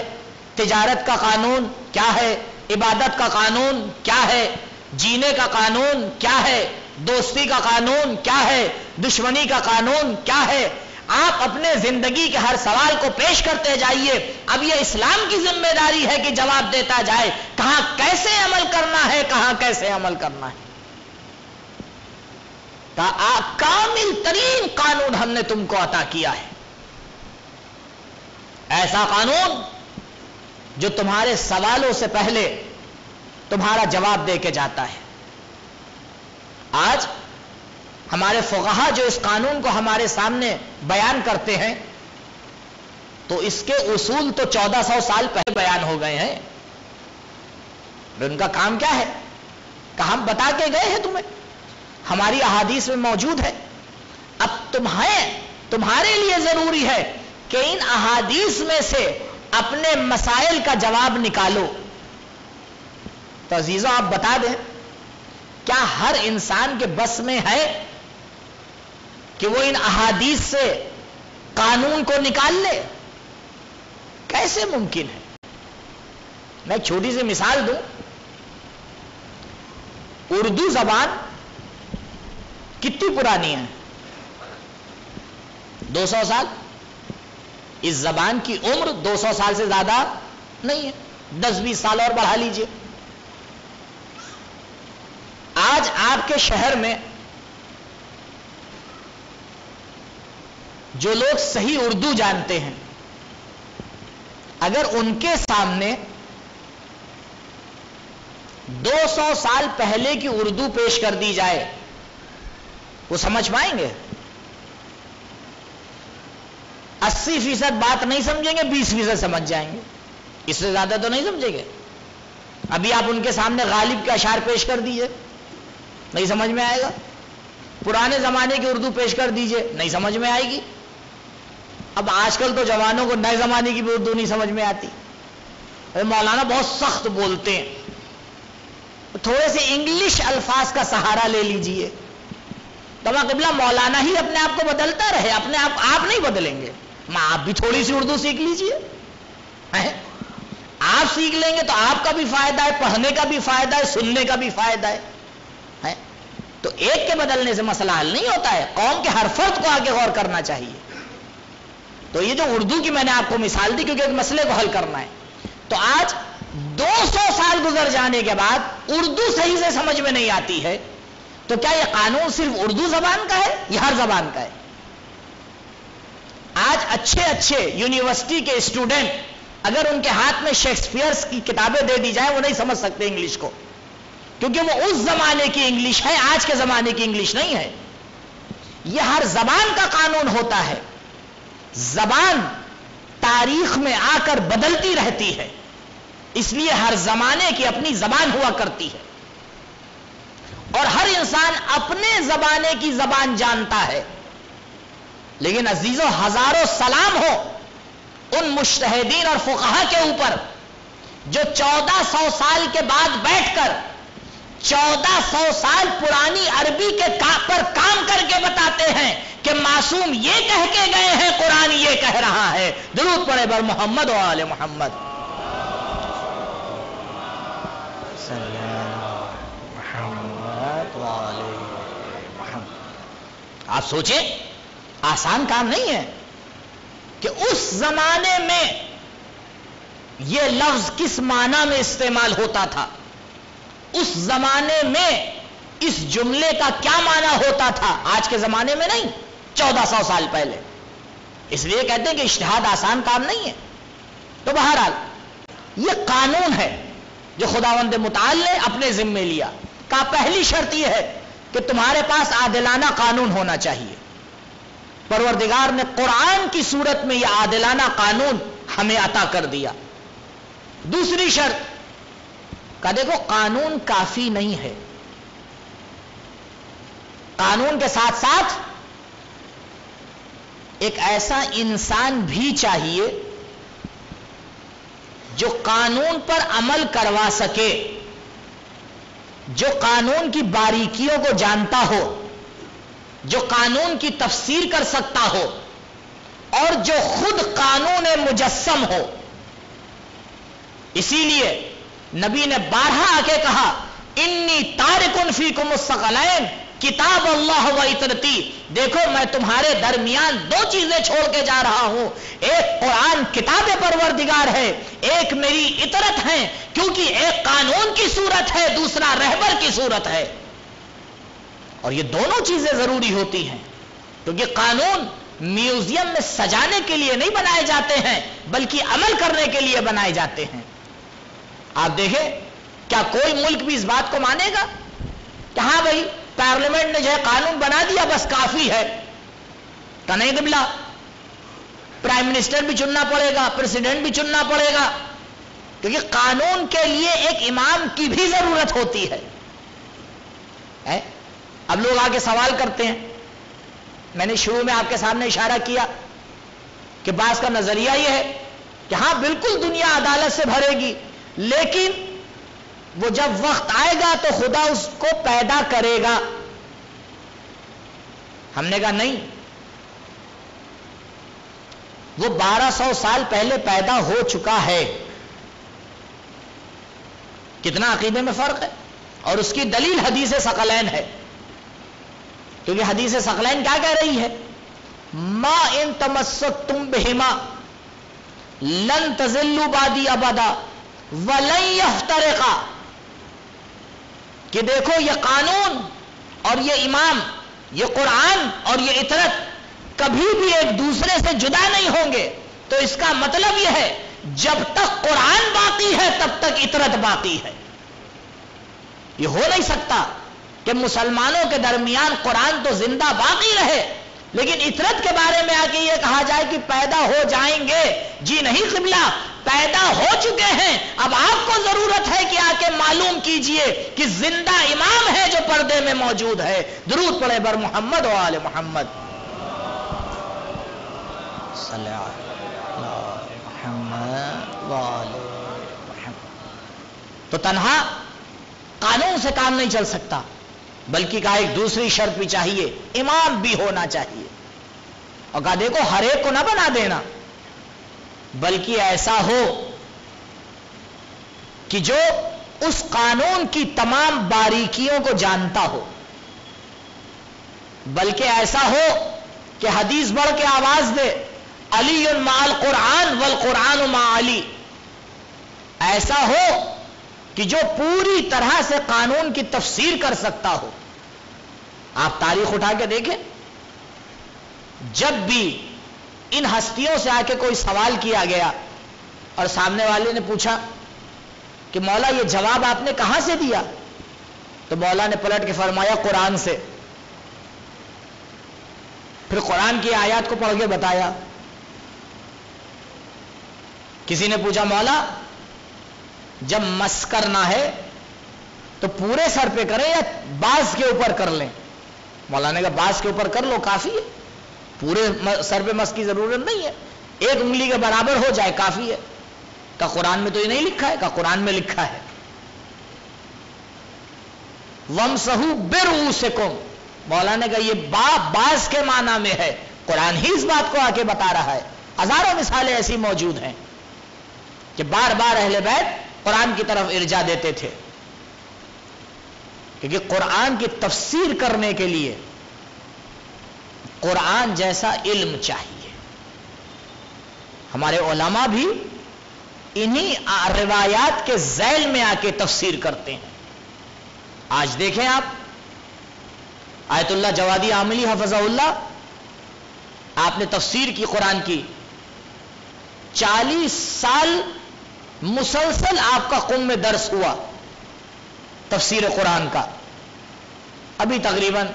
तिजारत का कानून क्या है? इबादत का कानून क्या है? जीने का कानून क्या है? दोस्ती का कानून क्या है? दुश्मनी का कानून क्या है? आप अपने ज़िंदगी के हर सवाल को पेश करते जाइए। अब यह इस्लाम की ज़िम्मेदारी है कि जवाब देता जाए, कहाँ कैसे अमल करना है, कहाँ कैसे अमल करना है। का कामिल तरीन कानून हमने तुमको अता किया है। ऐसा कानून जो तुम्हारे सवालों से पहले तुम्हारा जवाब दे के जाता है। आज हमारे फुकाहा जो इस कानून को हमारे सामने बयान करते हैं तो इसके उसूल तो 1400 साल पहले बयान हो गए हैं। उनका काम क्या है? कहा हम बता के गए हैं तुम्हें? हमारी अहादीस में मौजूद है। अब तुम्हें, तुम्हारे लिए ज़रूरी है कि इन अहादीस में से अपने मसाइल का जवाब निकालो। तो अजीजों, आप बता दें, क्या हर इंसान के बस में है कि वो इन अहादीस से कानून को निकाल ले? कैसे मुमकिन है? मैं छोटी सी मिसाल दूँ। उर्दू जबान कितनी पुरानी है? 200 साल? इस जबान की उम्र 200 साल से ज़्यादा नहीं है। 10-20 साल और बढ़ा लीजिए। आज आपके शहर में जो लोग सही उर्दू जानते हैं, अगर उनके सामने 200 साल पहले की उर्दू पेश कर दी जाए वो समझ पाएँगे? 80 फ़ीसद बात नहीं समझेंगे 20 फ़ीसद समझ जाएँगे। इससे ज़्यादा तो नहीं समझेंगे। अभी आप उनके सामने गालिब के अशार पेश कर दीजिए। नहीं समझ में आएगा? पुराने जमाने की उर्दू पेश कर दीजिए। नहीं समझ में आएगी। अब आजकल तो जवानों को नए जमाने की भी उर्दू नहीं समझ में आती। अरे मौलाना बहुत सख्त बोलते हैं। थोड़े से इंग्लिश अल्फाज का सहारा ले लीजिए। तबा किबला मौलाना ही अपने आप को बदलता रहे, अपने आप आप नहीं बदलेंगे। माँ, आप भी थोड़ी सी उर्दू सीख लीजिए। आप सीख लेंगे तो आपका भी फ़ायदा है, पढ़ने का भी फ़ायदा है, सुनने का भी फ़ायदा है। है? तो एक के बदलने से मसला हल नहीं होता है। कौम के हर फर्द को आगे गौर करना चाहिए। तो ये जो उर्दू की मैंने आपको मिसाल दी, क्योंकि एक मसले को हल करना है। तो आज 200 साल गुजर जाने के बाद उर्दू सही से समझ में नहीं आती है। तो क्या यह कानून सिर्फ़ उर्दू जबान का है? या हर जबान का है। आज अच्छे अच्छे यूनिवर्सिटी के स्टूडेंट अगर उनके हाथ में शेक्सपियर की किताबें दे दी जाए, वो नहीं समझ सकते इंग्लिश को। क्योंकि वो उस जमाने की इंग्लिश है, आज के जमाने की इंग्लिश नहीं है। यह हर जबान का कानून होता है। जबान तारीख में आकर बदलती रहती है। इसलिए हर जमाने की अपनी जबान हुआ करती है। और हर इंसान अपने जमाने की जबान जानता है। लेकिन अजीजों, हज़ारों सलाम हो उन मुश्तहदीन और फुकाहा के ऊपर, जो 1400 साल के बाद बैठकर 1400 साल पुरानी अरबी के का, पर काम करके बताते हैं कि मासूम ये कह के गए हैं, कुरान ये कह रहा है। ज़रूर पड़े बर मोहम्मद वाले मोहम्मद। आप सोचे आसान काम नहीं है कि उस जमाने में यह लफ्ज किस माना में इस्तेमाल होता था? उस जमाने में इस जुमले का क्या माना होता था? आज के जमाने में नहीं, चौदह सौ साल पहले। इसलिए कहते हैं कि इश्तहाद आसान काम नहीं है। तो बहरहाल यह कानून है जो खुदावंद मुताल ने अपने जिम्मे लिया। का पहली शर्त यह है कि तुम्हारे पास आदिलाना कानून होना चाहिए। परवरदिगार ने कुरान की सूरत में यह आदिलाना कानून हमें अता कर दिया। दूसरी शर्त, का देखो, कानून काफ़ी नहीं है। कानून के साथ साथ एक ऐसा इंसान भी चाहिए जो कानून पर अमल करवा सके। जो कानून की बारीकियों को जानता हो, जो कानून की तफसीर कर सकता हो, और जो खुद कानून मुजस्म हो। इसीलिए नबी ने बारह आके कहा, इन्नी तारिकुन फ़ी कुमसकलैन किताब अल्लाह व इतरती। देखो, मैं तुम्हारे दरमियान दो चीज़ें छोड़ के जा रहा हूँ। एक कुरान किताब परवरदिगार है, एक मेरी इतरत है, क्योंकि एक कानून की सूरत है, दूसरा रहबर की सूरत है। और ये दोनों चीज़ें ज़रूरी होती हैं, क्योंकि कानून म्यूज़ियम में सजाने के लिए नहीं बनाए जाते हैं, बल्कि अमल करने के लिए बनाए जाते हैं। आप देखें, क्या कोई मुल्क भी इस बात को मानेगा? कि हाँ भाई? पार्लियामेंट ने जो है कानून बना दिया बस काफ़ी है। तो नहीं कबिला प्राइम मिनिस्टर भी चुनना पड़ेगा प्रेसिडेंट भी चुनना पड़ेगा। क्योंकि कानून के लिए एक इमाम की भी ज़रूरत होती है, है? अब लोग आके सवाल करते हैं। मैंने शुरू में आपके सामने इशारा किया कि बास का नज़रिया यह है कि हाँ बिल्कुल दुनिया अदालत से भरेगी लेकिन वो जब वक्त आएगा तो खुदा उसको पैदा करेगा। हमने कहा, नहीं। वो 1200 साल पहले पैदा हो चुका है। कितना अकीदे में फ़र्क है? और उसकी दलील हदीस सकलैन है। क्योंकि हदीस सकलैन क्या कह रही है? मा इन तमस्सक तुम बेहिमा, लन तजिल्लु बादी अबदा वलयफ्तरेका कि देखो ये कानून और ये इमाम, ये कुरान और ये इतरत कभी भी एक दूसरे से जुदा नहीं होंगे। तो इसका मतलब यह है, जब तक कुरान बाकी है, तब तक इतरत बाकी है। यह हो नहीं सकता कि मुसलमानों के दरमियान कुरान तो ज़िंदा बाकी रहे लेकिन इतरत के बारे में आके यह कहा जाए कि पैदा हो जाएँगे। जी नहीं, किबला। पैदा हो चुके हैं। अब आपको ज़रूरत है कि आके मालूम कीजिए कि ज़िंदा इमाम है जो पर्दे में मौजूद है। ज़रूर पड़े बर मोहम्मद वाले मोहम्मद। तो तनहा कानून से काम नहीं चल सकता। बल्कि कहा, एक दूसरी शर्त भी चाहिए इमाम भी होना चाहिए। और कहा, देखो, हर एक को ना बना देना, बल्कि ऐसा हो कि जो उस कानून की तमाम बारीकियों को जानता हो, बल्कि ऐसा हो कि हदीस बढ़ के आवाज़ दे अली माल कुरान वल कुरान मा अली ऐसा हो कि जो पूरी तरह से कानून की तफसीर कर सकता हो। आप तारीख उठा के देखें। जब भी इन हस्तियों से आके कोई सवाल किया गया और सामने वाले ने पूछा कि, मौला, ये जवाब आपने कहाँ से दिया? तो मौला ने पलट के फरमाया, कुरान से। फिर कुरान की आयत को पढ़ के बताया। किसी ने पूछा, मौला जब मस करना है तो पूरे सर पे करें या बास के ऊपर कर लें? मौलाना का बास के ऊपर कर लो, काफ़ी है। पूरे सर पे मस की ज़रूरत नहीं है। एक उंगली के बराबर हो जाए, काफ़ी है। का कुरान में तो ये नहीं लिखा है, का कुरान में लिखा है। वम सहू बिर से कुम मौलाना का ये बा, बास के माना में है। कुरान ही इस बात को आके बता रहा है। हज़ारों मिसालें ऐसी मौजूद हैं कि बार बार अहले बैत कुरान की तरफ़ इर्जा देते थे। क्योंकि कुरान की तफसीर करने के लिए कुरान जैसा इल्म चाहिए। हमारे ओलमा भी इन्हीं रिवायात के जैल में आके तफसीर करते हैं। आज देखें आप, आयतुल्ला जवादी आमली हफजाउल्ला आपने तफसीर की कुरान की। चालीस साल मुसलसल आपका कुम में दर्स हुआ, तफसीर कुरान का। अभी तकरीबन,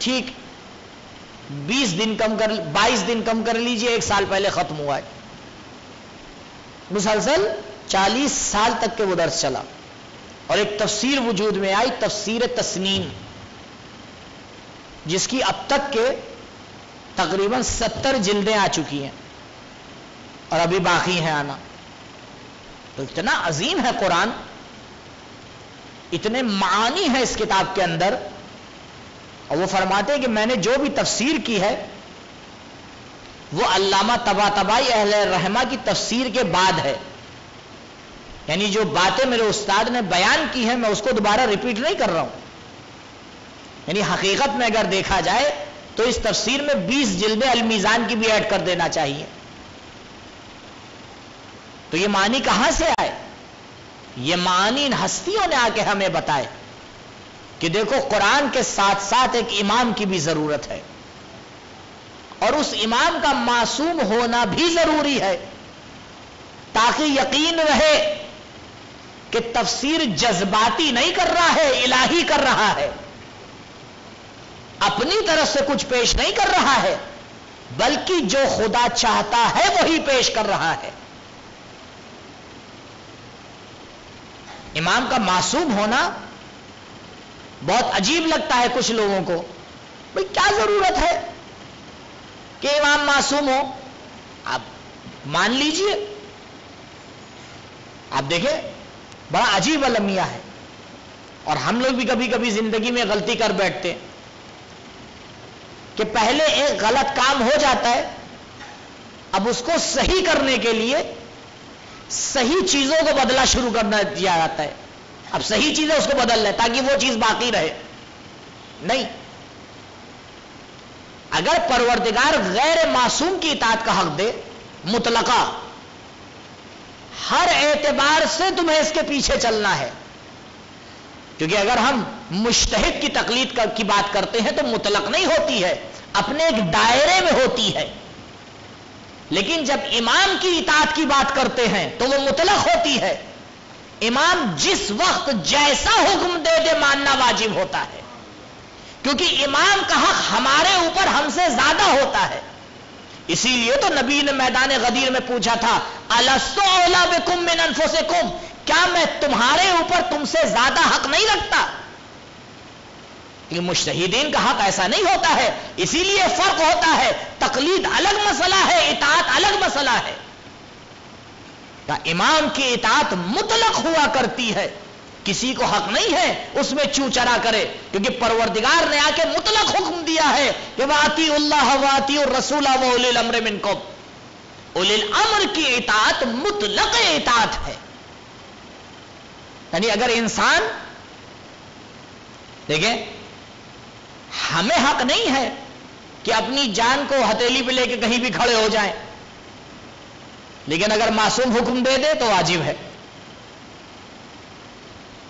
ठीक 20 दिन कम कर 22 दिन कम कर लीजिए, एक साल पहले खत्म हुआ है। मुसलसल 40 साल तक के वो दर्स चला। और एक तफसीर वजूद में आई, तफसीर तस्नीम, जिसकी अब तक के तकरीबन 70 जिल्दें आ चुकी हैं। और अभी बाकी हैं आना। तो इतना अजीम है कुरान, इतने मानी है इस किताब के अंदर, और वो फरमाते कि मैंने जो भी तफसीर की है, वो अल्लामा तबा तबाई अहल रहमा की तफसीर के बाद है। यानी जो बातें मेरे उस्ताद ने बयान की है, मैं उसको दोबारा रिपीट नहीं कर रहा हूँ। यानी हकीकत में अगर देखा जाए तो इस तफसीर में 20 जिल्दे अलमीजान की भी ऐड कर देना चाहिए। तो ये मानी कहाँ से आए? ये मानी इन हस्तियों ने आके हमें बताए कि देखो, कुरान के साथ साथ एक इमाम की भी ज़रूरत है। और उस इमाम का मासूम होना भी ज़रूरी है, ताकि यकीन रहे कि तफसीर जज्बाती नहीं कर रहा है, इलाही कर रहा है। अपनी तरफ़ से कुछ पेश नहीं कर रहा है, बल्कि जो खुदा चाहता है वही पेश कर रहा है। इमाम का मासूम होना बहुत अजीब लगता है कुछ लोगों को। भाई, क्या ज़रूरत है कि इमाम मासूम हो? आप मान लीजिए। आप देखें, बड़ा अजीब अलमिया है। और हम लोग भी कभी कभी ज़िंदगी में गलती कर बैठते कि पहले एक गलत काम हो जाता है, अब उसको सही करने के लिए सही चीज़ों को बदला शुरू करना दिया जाता है। अब सही चीज़ें उसको बदल ले ताकि वो चीज़ बाकी रहे। नहीं। अगर परवरदिगार गैर मासूम की इतात का हक दे, मुतलका, हर एतबार से तुम्हें इसके पीछे चलना है। क्योंकि अगर हम मुश्तहिद की तकलीद की बात करते हैं तो मुतलक नहीं होती है, अपने एक दायरे में होती है। लेकिन जब इमाम की इतात की बात करते हैं तो वो मुतलक होती है। इमाम जिस वक्त जैसा हुक्म दे दे, मानना वाजिब होता है। क्योंकि इमाम का हक हमारे ऊपर हमसे ज़्यादा होता है। इसीलिए तो नबी ने मैदान गदीर में पूछा था अलस्तोला बेकुम मिन अनफुसिकुम क्या मैं तुम्हारे ऊपर तुमसे ज़्यादा हक नहीं रखता? कि का हक ऐसा नहीं होता है, इसीलिए फ़र्क होता है, तकलीद अलग मसला है इतात अलग मसला है। का इमाम की इतात मुतलक हुआ करती है, किसी को हक नहीं है, उसमें चू चरा करे, क्योंकि परवरदिगार ने आके मुतलक हुक्म दिया है कि वाती उल्लाह वाती रसूला वो उलिल अमर मिनको उलिल अमर की इतात मुतलक इतात है। यानी अगर इंसान देखें हमें हक नहीं है कि अपनी जान को हथेली पे लेके कहीं भी खड़े हो जाएँ। लेकिन अगर मासूम हुक्म दे दे तो वाजिब है।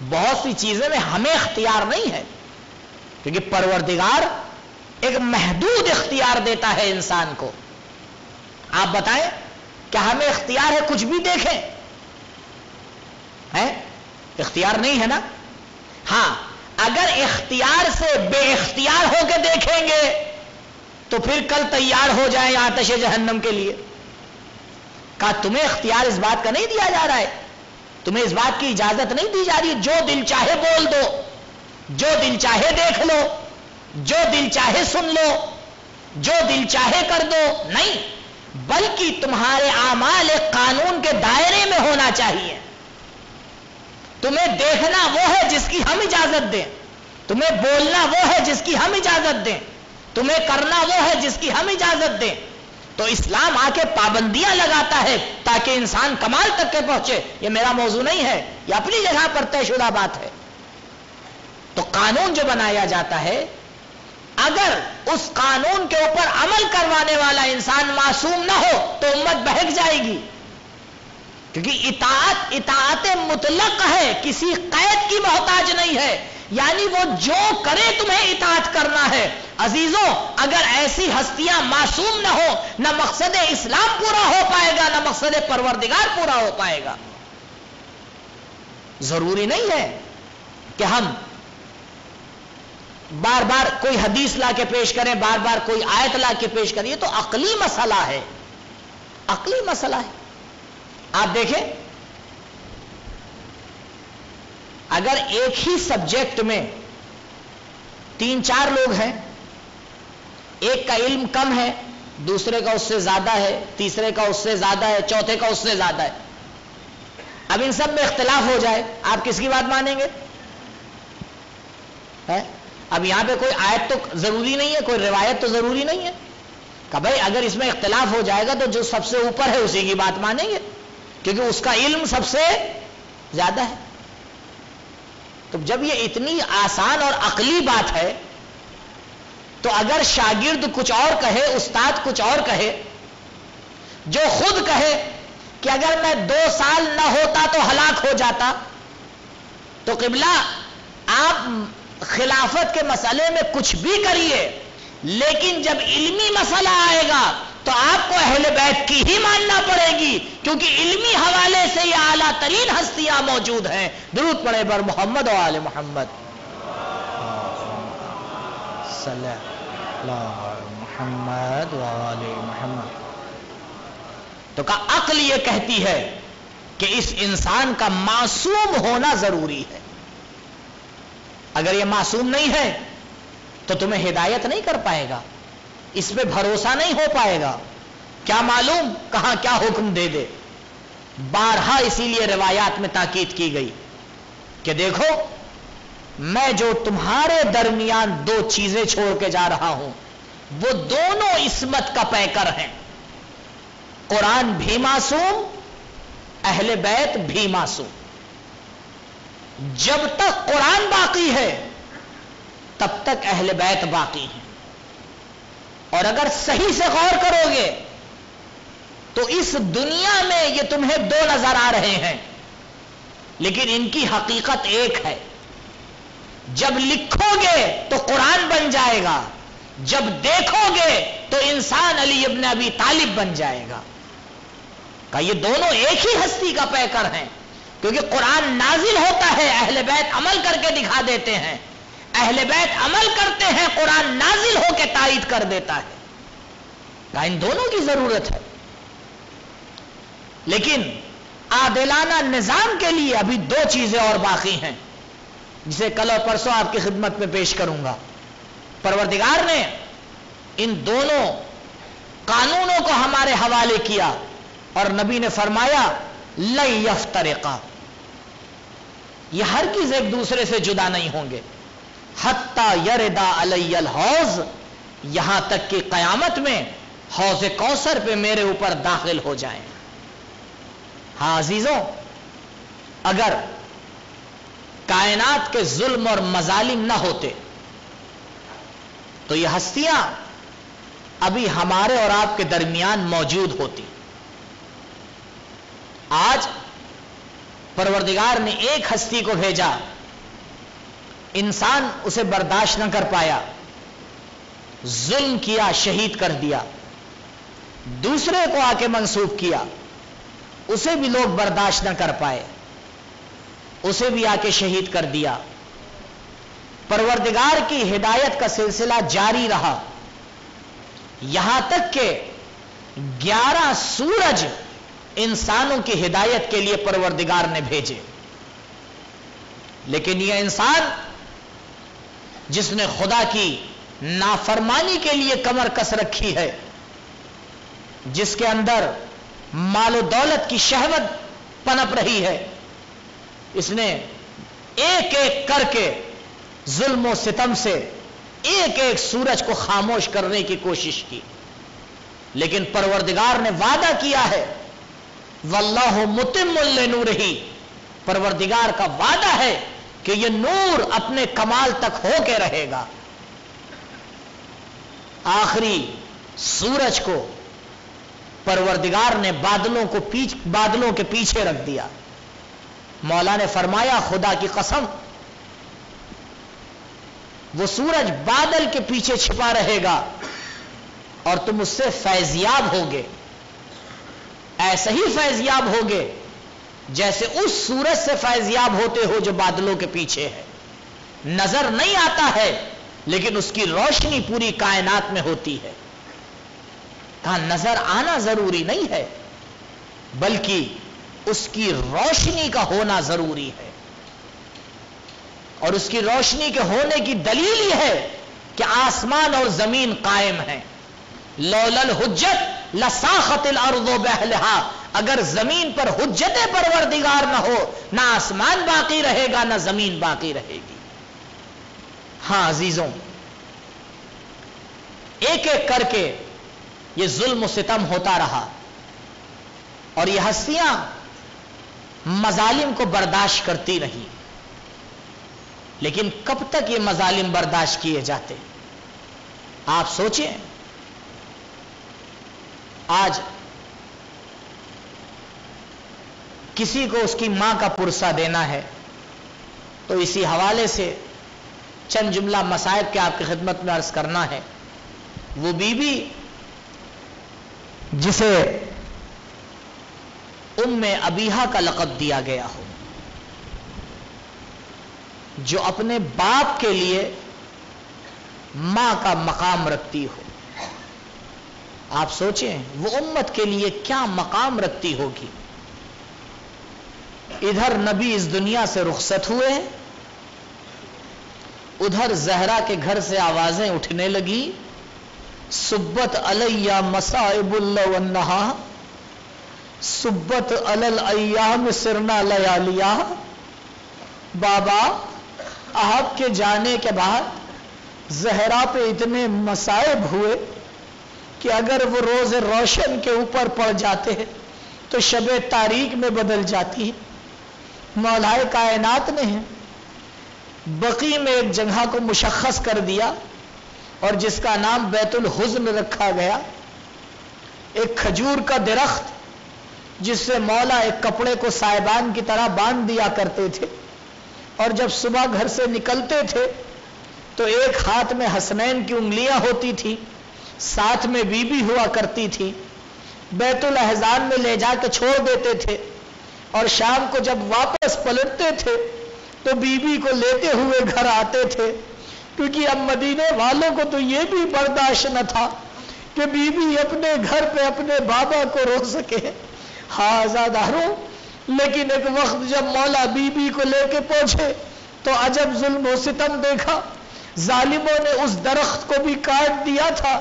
बहुत सी चीज़ें में हमें इख्तियार नहीं है, क्योंकि परवरदिगार एक महदूद इख्तियार देता है इंसान को। आप बताएँ, क्या हमें इख्तियार है कुछ भी देखें? है? इख्तियार नहीं है ना? हाँ अगर इख्तियार से बेख्तियार होकर देखेंगे तो फिर कल तैयार हो जाए आतश जहन्नम के लिए। कहा, तुम्हें इख्तियार इस बात का नहीं दिया जा रहा है। तुम्हें इस बात की इजाज़त नहीं दी जा रही जो दिल चाहे बोल दो, जो दिल चाहे देख लो, जो दिल चाहे सुन लो, जो दिल चाहे कर दो, नहीं, बल्कि तुम्हारे आमाल कानून के दायरे में होना चाहिए। तुम्हें देखना वो है जिसकी हम इजाज़त दें। तुम्हें बोलना वो है जिसकी हम इजाज़त दें। तुम्हें करना वो है जिसकी हम इजाज़त दें। तो इस्लाम आके पाबंदियाँ लगाता है ताकि इंसान कमाल तक के पहुँचे। ये मेरा मौजू नहीं है, ये अपनी जगह पर तयशुदा बात है। तो कानून जो बनाया जाता है, अगर उस कानून के ऊपर अमल करवाने वाला इंसान मासूम ना हो तो उम्मत बहक जाएगी। क्योंकि इतात इतात मुतलक है, किसी कैद की मोहताज नहीं है। यानी वो जो करे तुम्हें इतात करना है। अजीजों, अगर ऐसी हस्तियाँ मासूम ना हो, ना मकसद इस्लाम पूरा हो पाएगा, ना मकसद परवरदिगार पूरा हो पाएगा। ज़रूरी नहीं है कि हम बार बार कोई हदीस ला के पेश करें बार बार कोई आयत ला के पेश करें। ये तो अकली मसला है। अकली मसला है। आप देखें। अगर एक ही सब्जेक्ट में तीन चार लोग हैं, एक का इल्म कम है, दूसरे का उससे ज़्यादा है, तीसरे का उससे ज़्यादा है, चौथे का उससे ज़्यादा है। अब इन सब में इख्तलाफ हो जाए, आप किसकी बात मानेंगे? है? अब यहाँ पे कोई आयत तो ज़रूरी नहीं है, कोई रिवायत तो ज़रूरी नहीं है। का भाई, अगर इसमें इख्तलाफ हो जाएगा तो जो सबसे ऊपर है उसी की बात मानेंगे। क्योंकि उसका इल्म सबसे ज़्यादा है। तो जब ये इतनी आसान और अकली बात है तो अगर शागिर्द कुछ और कहे, उस्ताद कुछ और कहे, जो खुद कहे कि अगर मैं दो साल न होता तो हलाक हो जाता तो किबला आप खिलाफत के मसले में कुछ भी करिए, लेकिन जब इल्मी मसला आएगा तो आपको अहले बैत की ही मानना पड़ेगी, क्योंकि इल्मी हवाले से ये आला तरीन हस्तियाँ मौजूद हैं। दुरूद पड़े पर मोहम्मद वाले मोहम्मद। मोहम्मद वाले मोहम्मद। तो का अक्ल ये कहती है कि इस इंसान का मासूम होना ज़रूरी है। अगर ये मासूम नहीं है तो तुम्हें हिदायत नहीं कर पाएगा। इस पर भरोसा नहीं हो पाएगा। क्या मालूम कहाँ क्या हुक्म दे दे। बारहा इसीलिए रिवायात में ताकीद की गई कि देखो, मैं जो तुम्हारे दरमियान दो चीज़ें छोड़ के जा रहा हूँ, वो दोनों इसमत का पैकर हैं। कुरान भी मासूम, अहले बैत भी मासूम। जब तक कुरान बाकी है, तब तक अहले बैत बाकी है। और अगर सही से गौर करोगे तो इस दुनिया में ये तुम्हें दो नज़र आ रहे हैं। लेकिन इनकी हकीकत एक है। जब लिखोगे तो कुरान बन जाएगा। जब देखोगे तो इंसान अली इब्न अबी तालिब बन जाएगा। का ये दोनों एक ही हस्ती का पैकर हैं, क्योंकि कुरान नाजिल होता है, अहले बैत अमल करके दिखा देते हैं। अहले बैत अमल करते हैं, कुरान नाजिल होकर तायद कर देता है। का इन दोनों की ज़रूरत है। लेकिन आदिलाना निज़ाम के लिए अभी दो चीज़ें और बाकी हैं, जिसे कल और परसों आपकी खिदमत में पेश करूँगा। परवरदिगार ने इन दोनों कानूनों को हमारे हवाले किया और नबी ने फरमाया लफ तरीका यह हर चीज़ एक दूसरे से जुदा नहीं होंगे। हत्ता यरदा अलैल हौज, यहाँ तक कि कयामत में हौज कौसर पे मेरे ऊपर दाखिल हो जाए। हाँ अजीजों, अगर कायनात के जुल्म और मजालिम ना होते तो ये हस्तियाँ अभी हमारे और आपके दरमियान मौजूद होती। आज परवरदिगार ने एक हस्ती को भेजा इंसान उसे बर्दाश्त न कर पाया, जुल्म किया, शहीद कर दिया, दूसरे को आके मंसूब किया, उसे भी लोग बर्दाश्त न कर पाए, उसे भी आके शहीद कर दिया। परवरदिगार की हिदायत का सिलसिला जारी रहा। यहाँ तक के ग्यारह सूरज इंसानों की हिदायत के लिए परवरदिगार ने भेजे। लेकिन यह इंसान जिसने खुदा की नाफरमानी के लिए कमर कस रखी है, जिसके अंदर मालो दौलत की शहवत पनप रही है, इसने एक एक करके जुल्म सितम से एक एक सूरज को खामोश करने की कोशिश की। लेकिन परवरदिगार ने वादा किया है, वल्लाह मुतिमुल्ल नूर ही परवरदिगार का वादा है कि यह नूर अपने कमाल तक हो के रहेगा। आखिरी सूरज को परवरदिगार ने बादलों को पीछ, बादलों के पीछे रख दिया। मौला ने फरमाया, खुदा की कसम, वो सूरज बादल के पीछे छिपा रहेगा और तुम उससे फैजियाब होगे। ऐसे ही फैजियाब होगे जैसे उस सूरज से फैजियाब होते हो जो बादलों के पीछे है। नज़र नहीं आता है, लेकिन उसकी रोशनी पूरी कायनात में होती है। कहा, नज़र आना ज़रूरी नहीं है, बल्कि उसकी रोशनी का होना ज़रूरी है। और उसकी रोशनी के होने की दलील यह है कि आसमान और ज़मीन कायम है। लौलल हुज्जत लसाखतिल अर्दो बहलहा। अगर ज़मीन पर हुज्जत परवरदिगार ना हो, ना आसमान बाकी रहेगा, ना ज़मीन बाकी रहेगी। हाँ, अजीजों एक एक करके ये जुल्म सितम होता रहा। और ये हस्तियाँ मजालिम को बर्दाश्त करती रही। लेकिन कब तक ये मजालिम बर्दाश्त किए जाते? आप सोचें आज किसी को उसकी माँ का पुरसा देना है तो इसी हवाले से चंद जुमला मसायब के आपकी खिदमत में अर्ज़ करना है। वो बीबी जिसे उम्म अबीहा का लकब दिया गया हो, जो अपने बाप के लिए माँ का मकाम रखती हो। आप सोचें, वो उम्मत के लिए क्या मकाम रखती होगी? इधर नबी इस दुनिया से रुखसत हुए, उधर जहरा के घर से आवाज़ें उठने लगी, सुब्बत अलैया मसाइबुल्ला सुब्बत अलल अयाम सिरना लयालिया, बाबा, आपके जाने के बाद जहरा पे इतने मसाइब हुए कि अगर वो रोज रोशन के ऊपर पड़ जाते हैं तो शब तारीख में बदल जाती है। मौलाए कायनात ने बकी में एक जगह को मुशखस कर दिया और जिसका नाम बैतुल हुज्न रखा गया। एक खजूर का दरख्त, जिससे मौला एक कपड़े को साहिबान की तरह बाँध दिया करते थे और जब सुबह घर से निकलते थे तो एक हाथ में हसनैन की उंगलियाँ होती थी। साथ में बीबी हुआ करती थी। बैतुल अहजान में ले जाकर छोड़ देते थे और शाम को जब वापस पलटते थे तो बीबी को लेते हुए घर आते थे। क्योंकि अब मदीने वालों को तो यह भी बर्दाश्त न था कि बीबी अपने घर पे अपने बाबा को रो सके। हाँ आजादारों लेकिन एक वक्त जब मौला बीबी को लेके पहुँचे तो अजब जुल्म सितम देखा। जालिमों ने उस दरख्त को भी काट दिया था।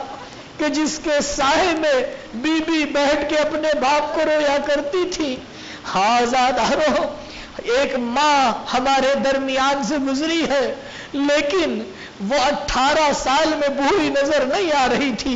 कि जिसके साहे में बीबी बैठ के अपने बाप को रोया करती थी हाजाद हरो एक माँ हमारे दरमियान से गुजरी है, लेकिन वो 18 साल में बूढ़ी नज़र नहीं आ रही थी।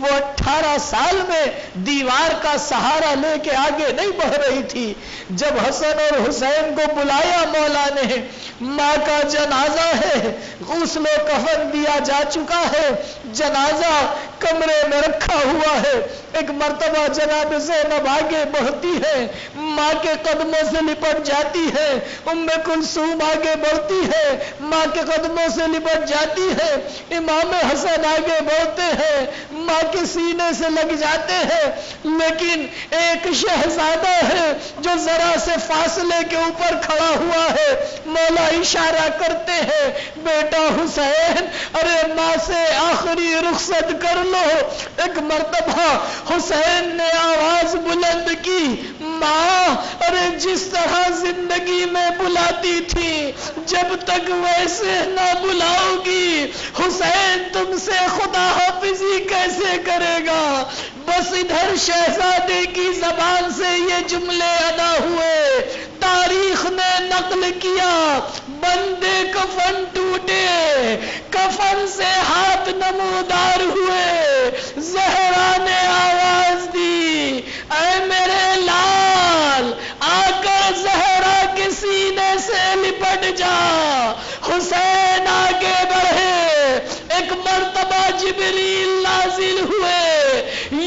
वो 18 साल में दीवार का सहारा लेके आगे नहीं बढ़ रही थी। जब हसन और हुसैन को बुलाया मौला ने माँ का जनाजा है, उसमें कफन दिया जा चुका है, जनाजा कमरे में रखा हुआ है। एक मर्तबा जनाब से आगे बढ़ती है, माँ के कदमों से लिपट जाती है, उम्मे कुलसूम आगे बढ़ती है, माँ के कदमों से लिपट जाती है, इमाम हसन आगे बढ़ते हैं, माँ के सीने से लग जाते हैं, लेकिन एक शहजादा है जो जरा से फासले के ऊपर खड़ा हुआ है। मौला इशारा करते हैं, बेटा हुसैन, अरे माँ से आखिरी रुखसत कर लो। एक मर्तबा, हुसैन ने आवाज़ बुलंद की, माँ, अरे जिस तरह ज़िंदगी में बुलाती थी, जब तक वैसे ना बुलाओगी। हुसैन, तुमसे खुदा हाफिजी कैसे करेगा। बस इधर शहजादे की जबान से ये जुमले अदा हुए। तारीख ने नकल किया। बंदे कफन टूटे। कफन से हाथ नमोदार हुए। जहरा ने आवाज़ दी, ऐ मेरे लाल आकर जहरा के सीने से लिपट जा। हुसैन आगे बढ़े। एक मर्तबा जिबरील नाजिल हुए।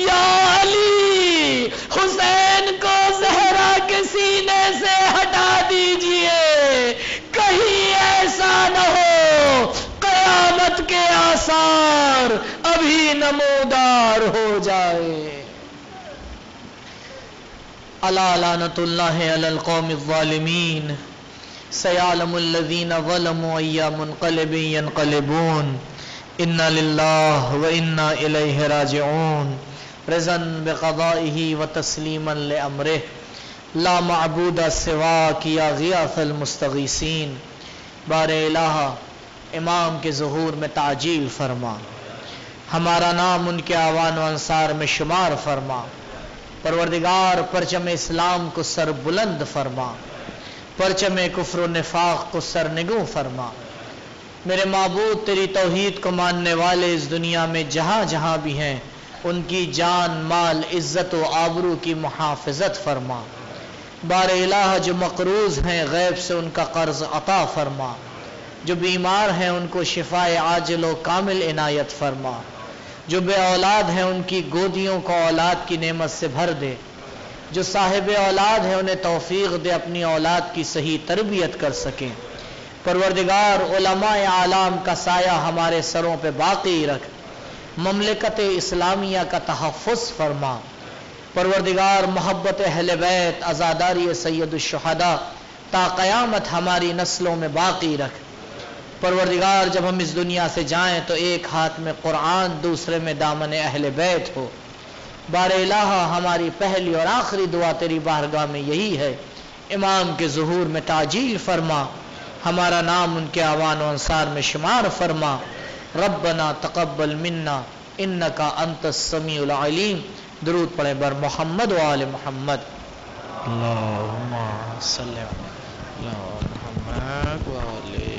या अली, हुसैन को जहरा के सीने से हटा दीजिए। कहीं ऐसा न हो, कयामत के आसार अभी नमोदार हो जाए। अलानतुल्लाकौमिन सयालमुल्लदीन वलमयमनकलबून इन्ना लिल्लाह व इन्ना व तस्लीमन लिअमरिह ला मअबूद सिवा किया बार इमाम के ज़हूर में ताजील फरमा हमारा नाम उनके आवान अंसार में शुमार फरमा परवरदिगार परचम इस्लाम को सर बुलंद फरमा परचम कुफर नफाक को सर निगू फरमा मेरे महबूद तेरी तोहद को मानने वाले इस दुनिया में जहाँ जहाँ भी हैं, उनकी जान, माल, इज़्ज़त व आबरू की मुहाफ़त फरमा। बार इलाह जो मकरूज हैं, गैब से उनका कर्ज अता फरमा। जो बीमार हैं, उनको शिफाए आजल कामिल इनायत फरमा। जो बे औलाद हैं, उनकी गोदियों को औलाद की नेमत से भर दे। जो साहिब औलाद हैं, उन्हें तौफीक दे, अपनी औलाद की सही तरबियत कर सकें। परवरदिगार आलाम का साया हमारे सरों पे बाकी रख। ममलिकत इस्लामिया का तहफ़ फरमा। परवरदिगार, मोहब्बत अहल बैत, आज़ादारी सैदुलशहदा ताक़यामत हमारी नस्लों में बाकी रख। परवरदिगार, जब हम इस दुनिया से जाएँ तो एक हाथ में कुरान दूसरे में दामन अहल बैत हो। बार इलाहा, हमारी पहली और आखिरी दुआ तेरी बारगाह में यही है। इमाम के जहूर में ताजील फरमा। हमारा नाम उनके आवान अंसार में शुमार फरमा। रबना तकबल मन्ना इन्न का अंत समीम दरूद पढ़े बर मोहम्मद वाल मोहम्मद।
मोहम्मद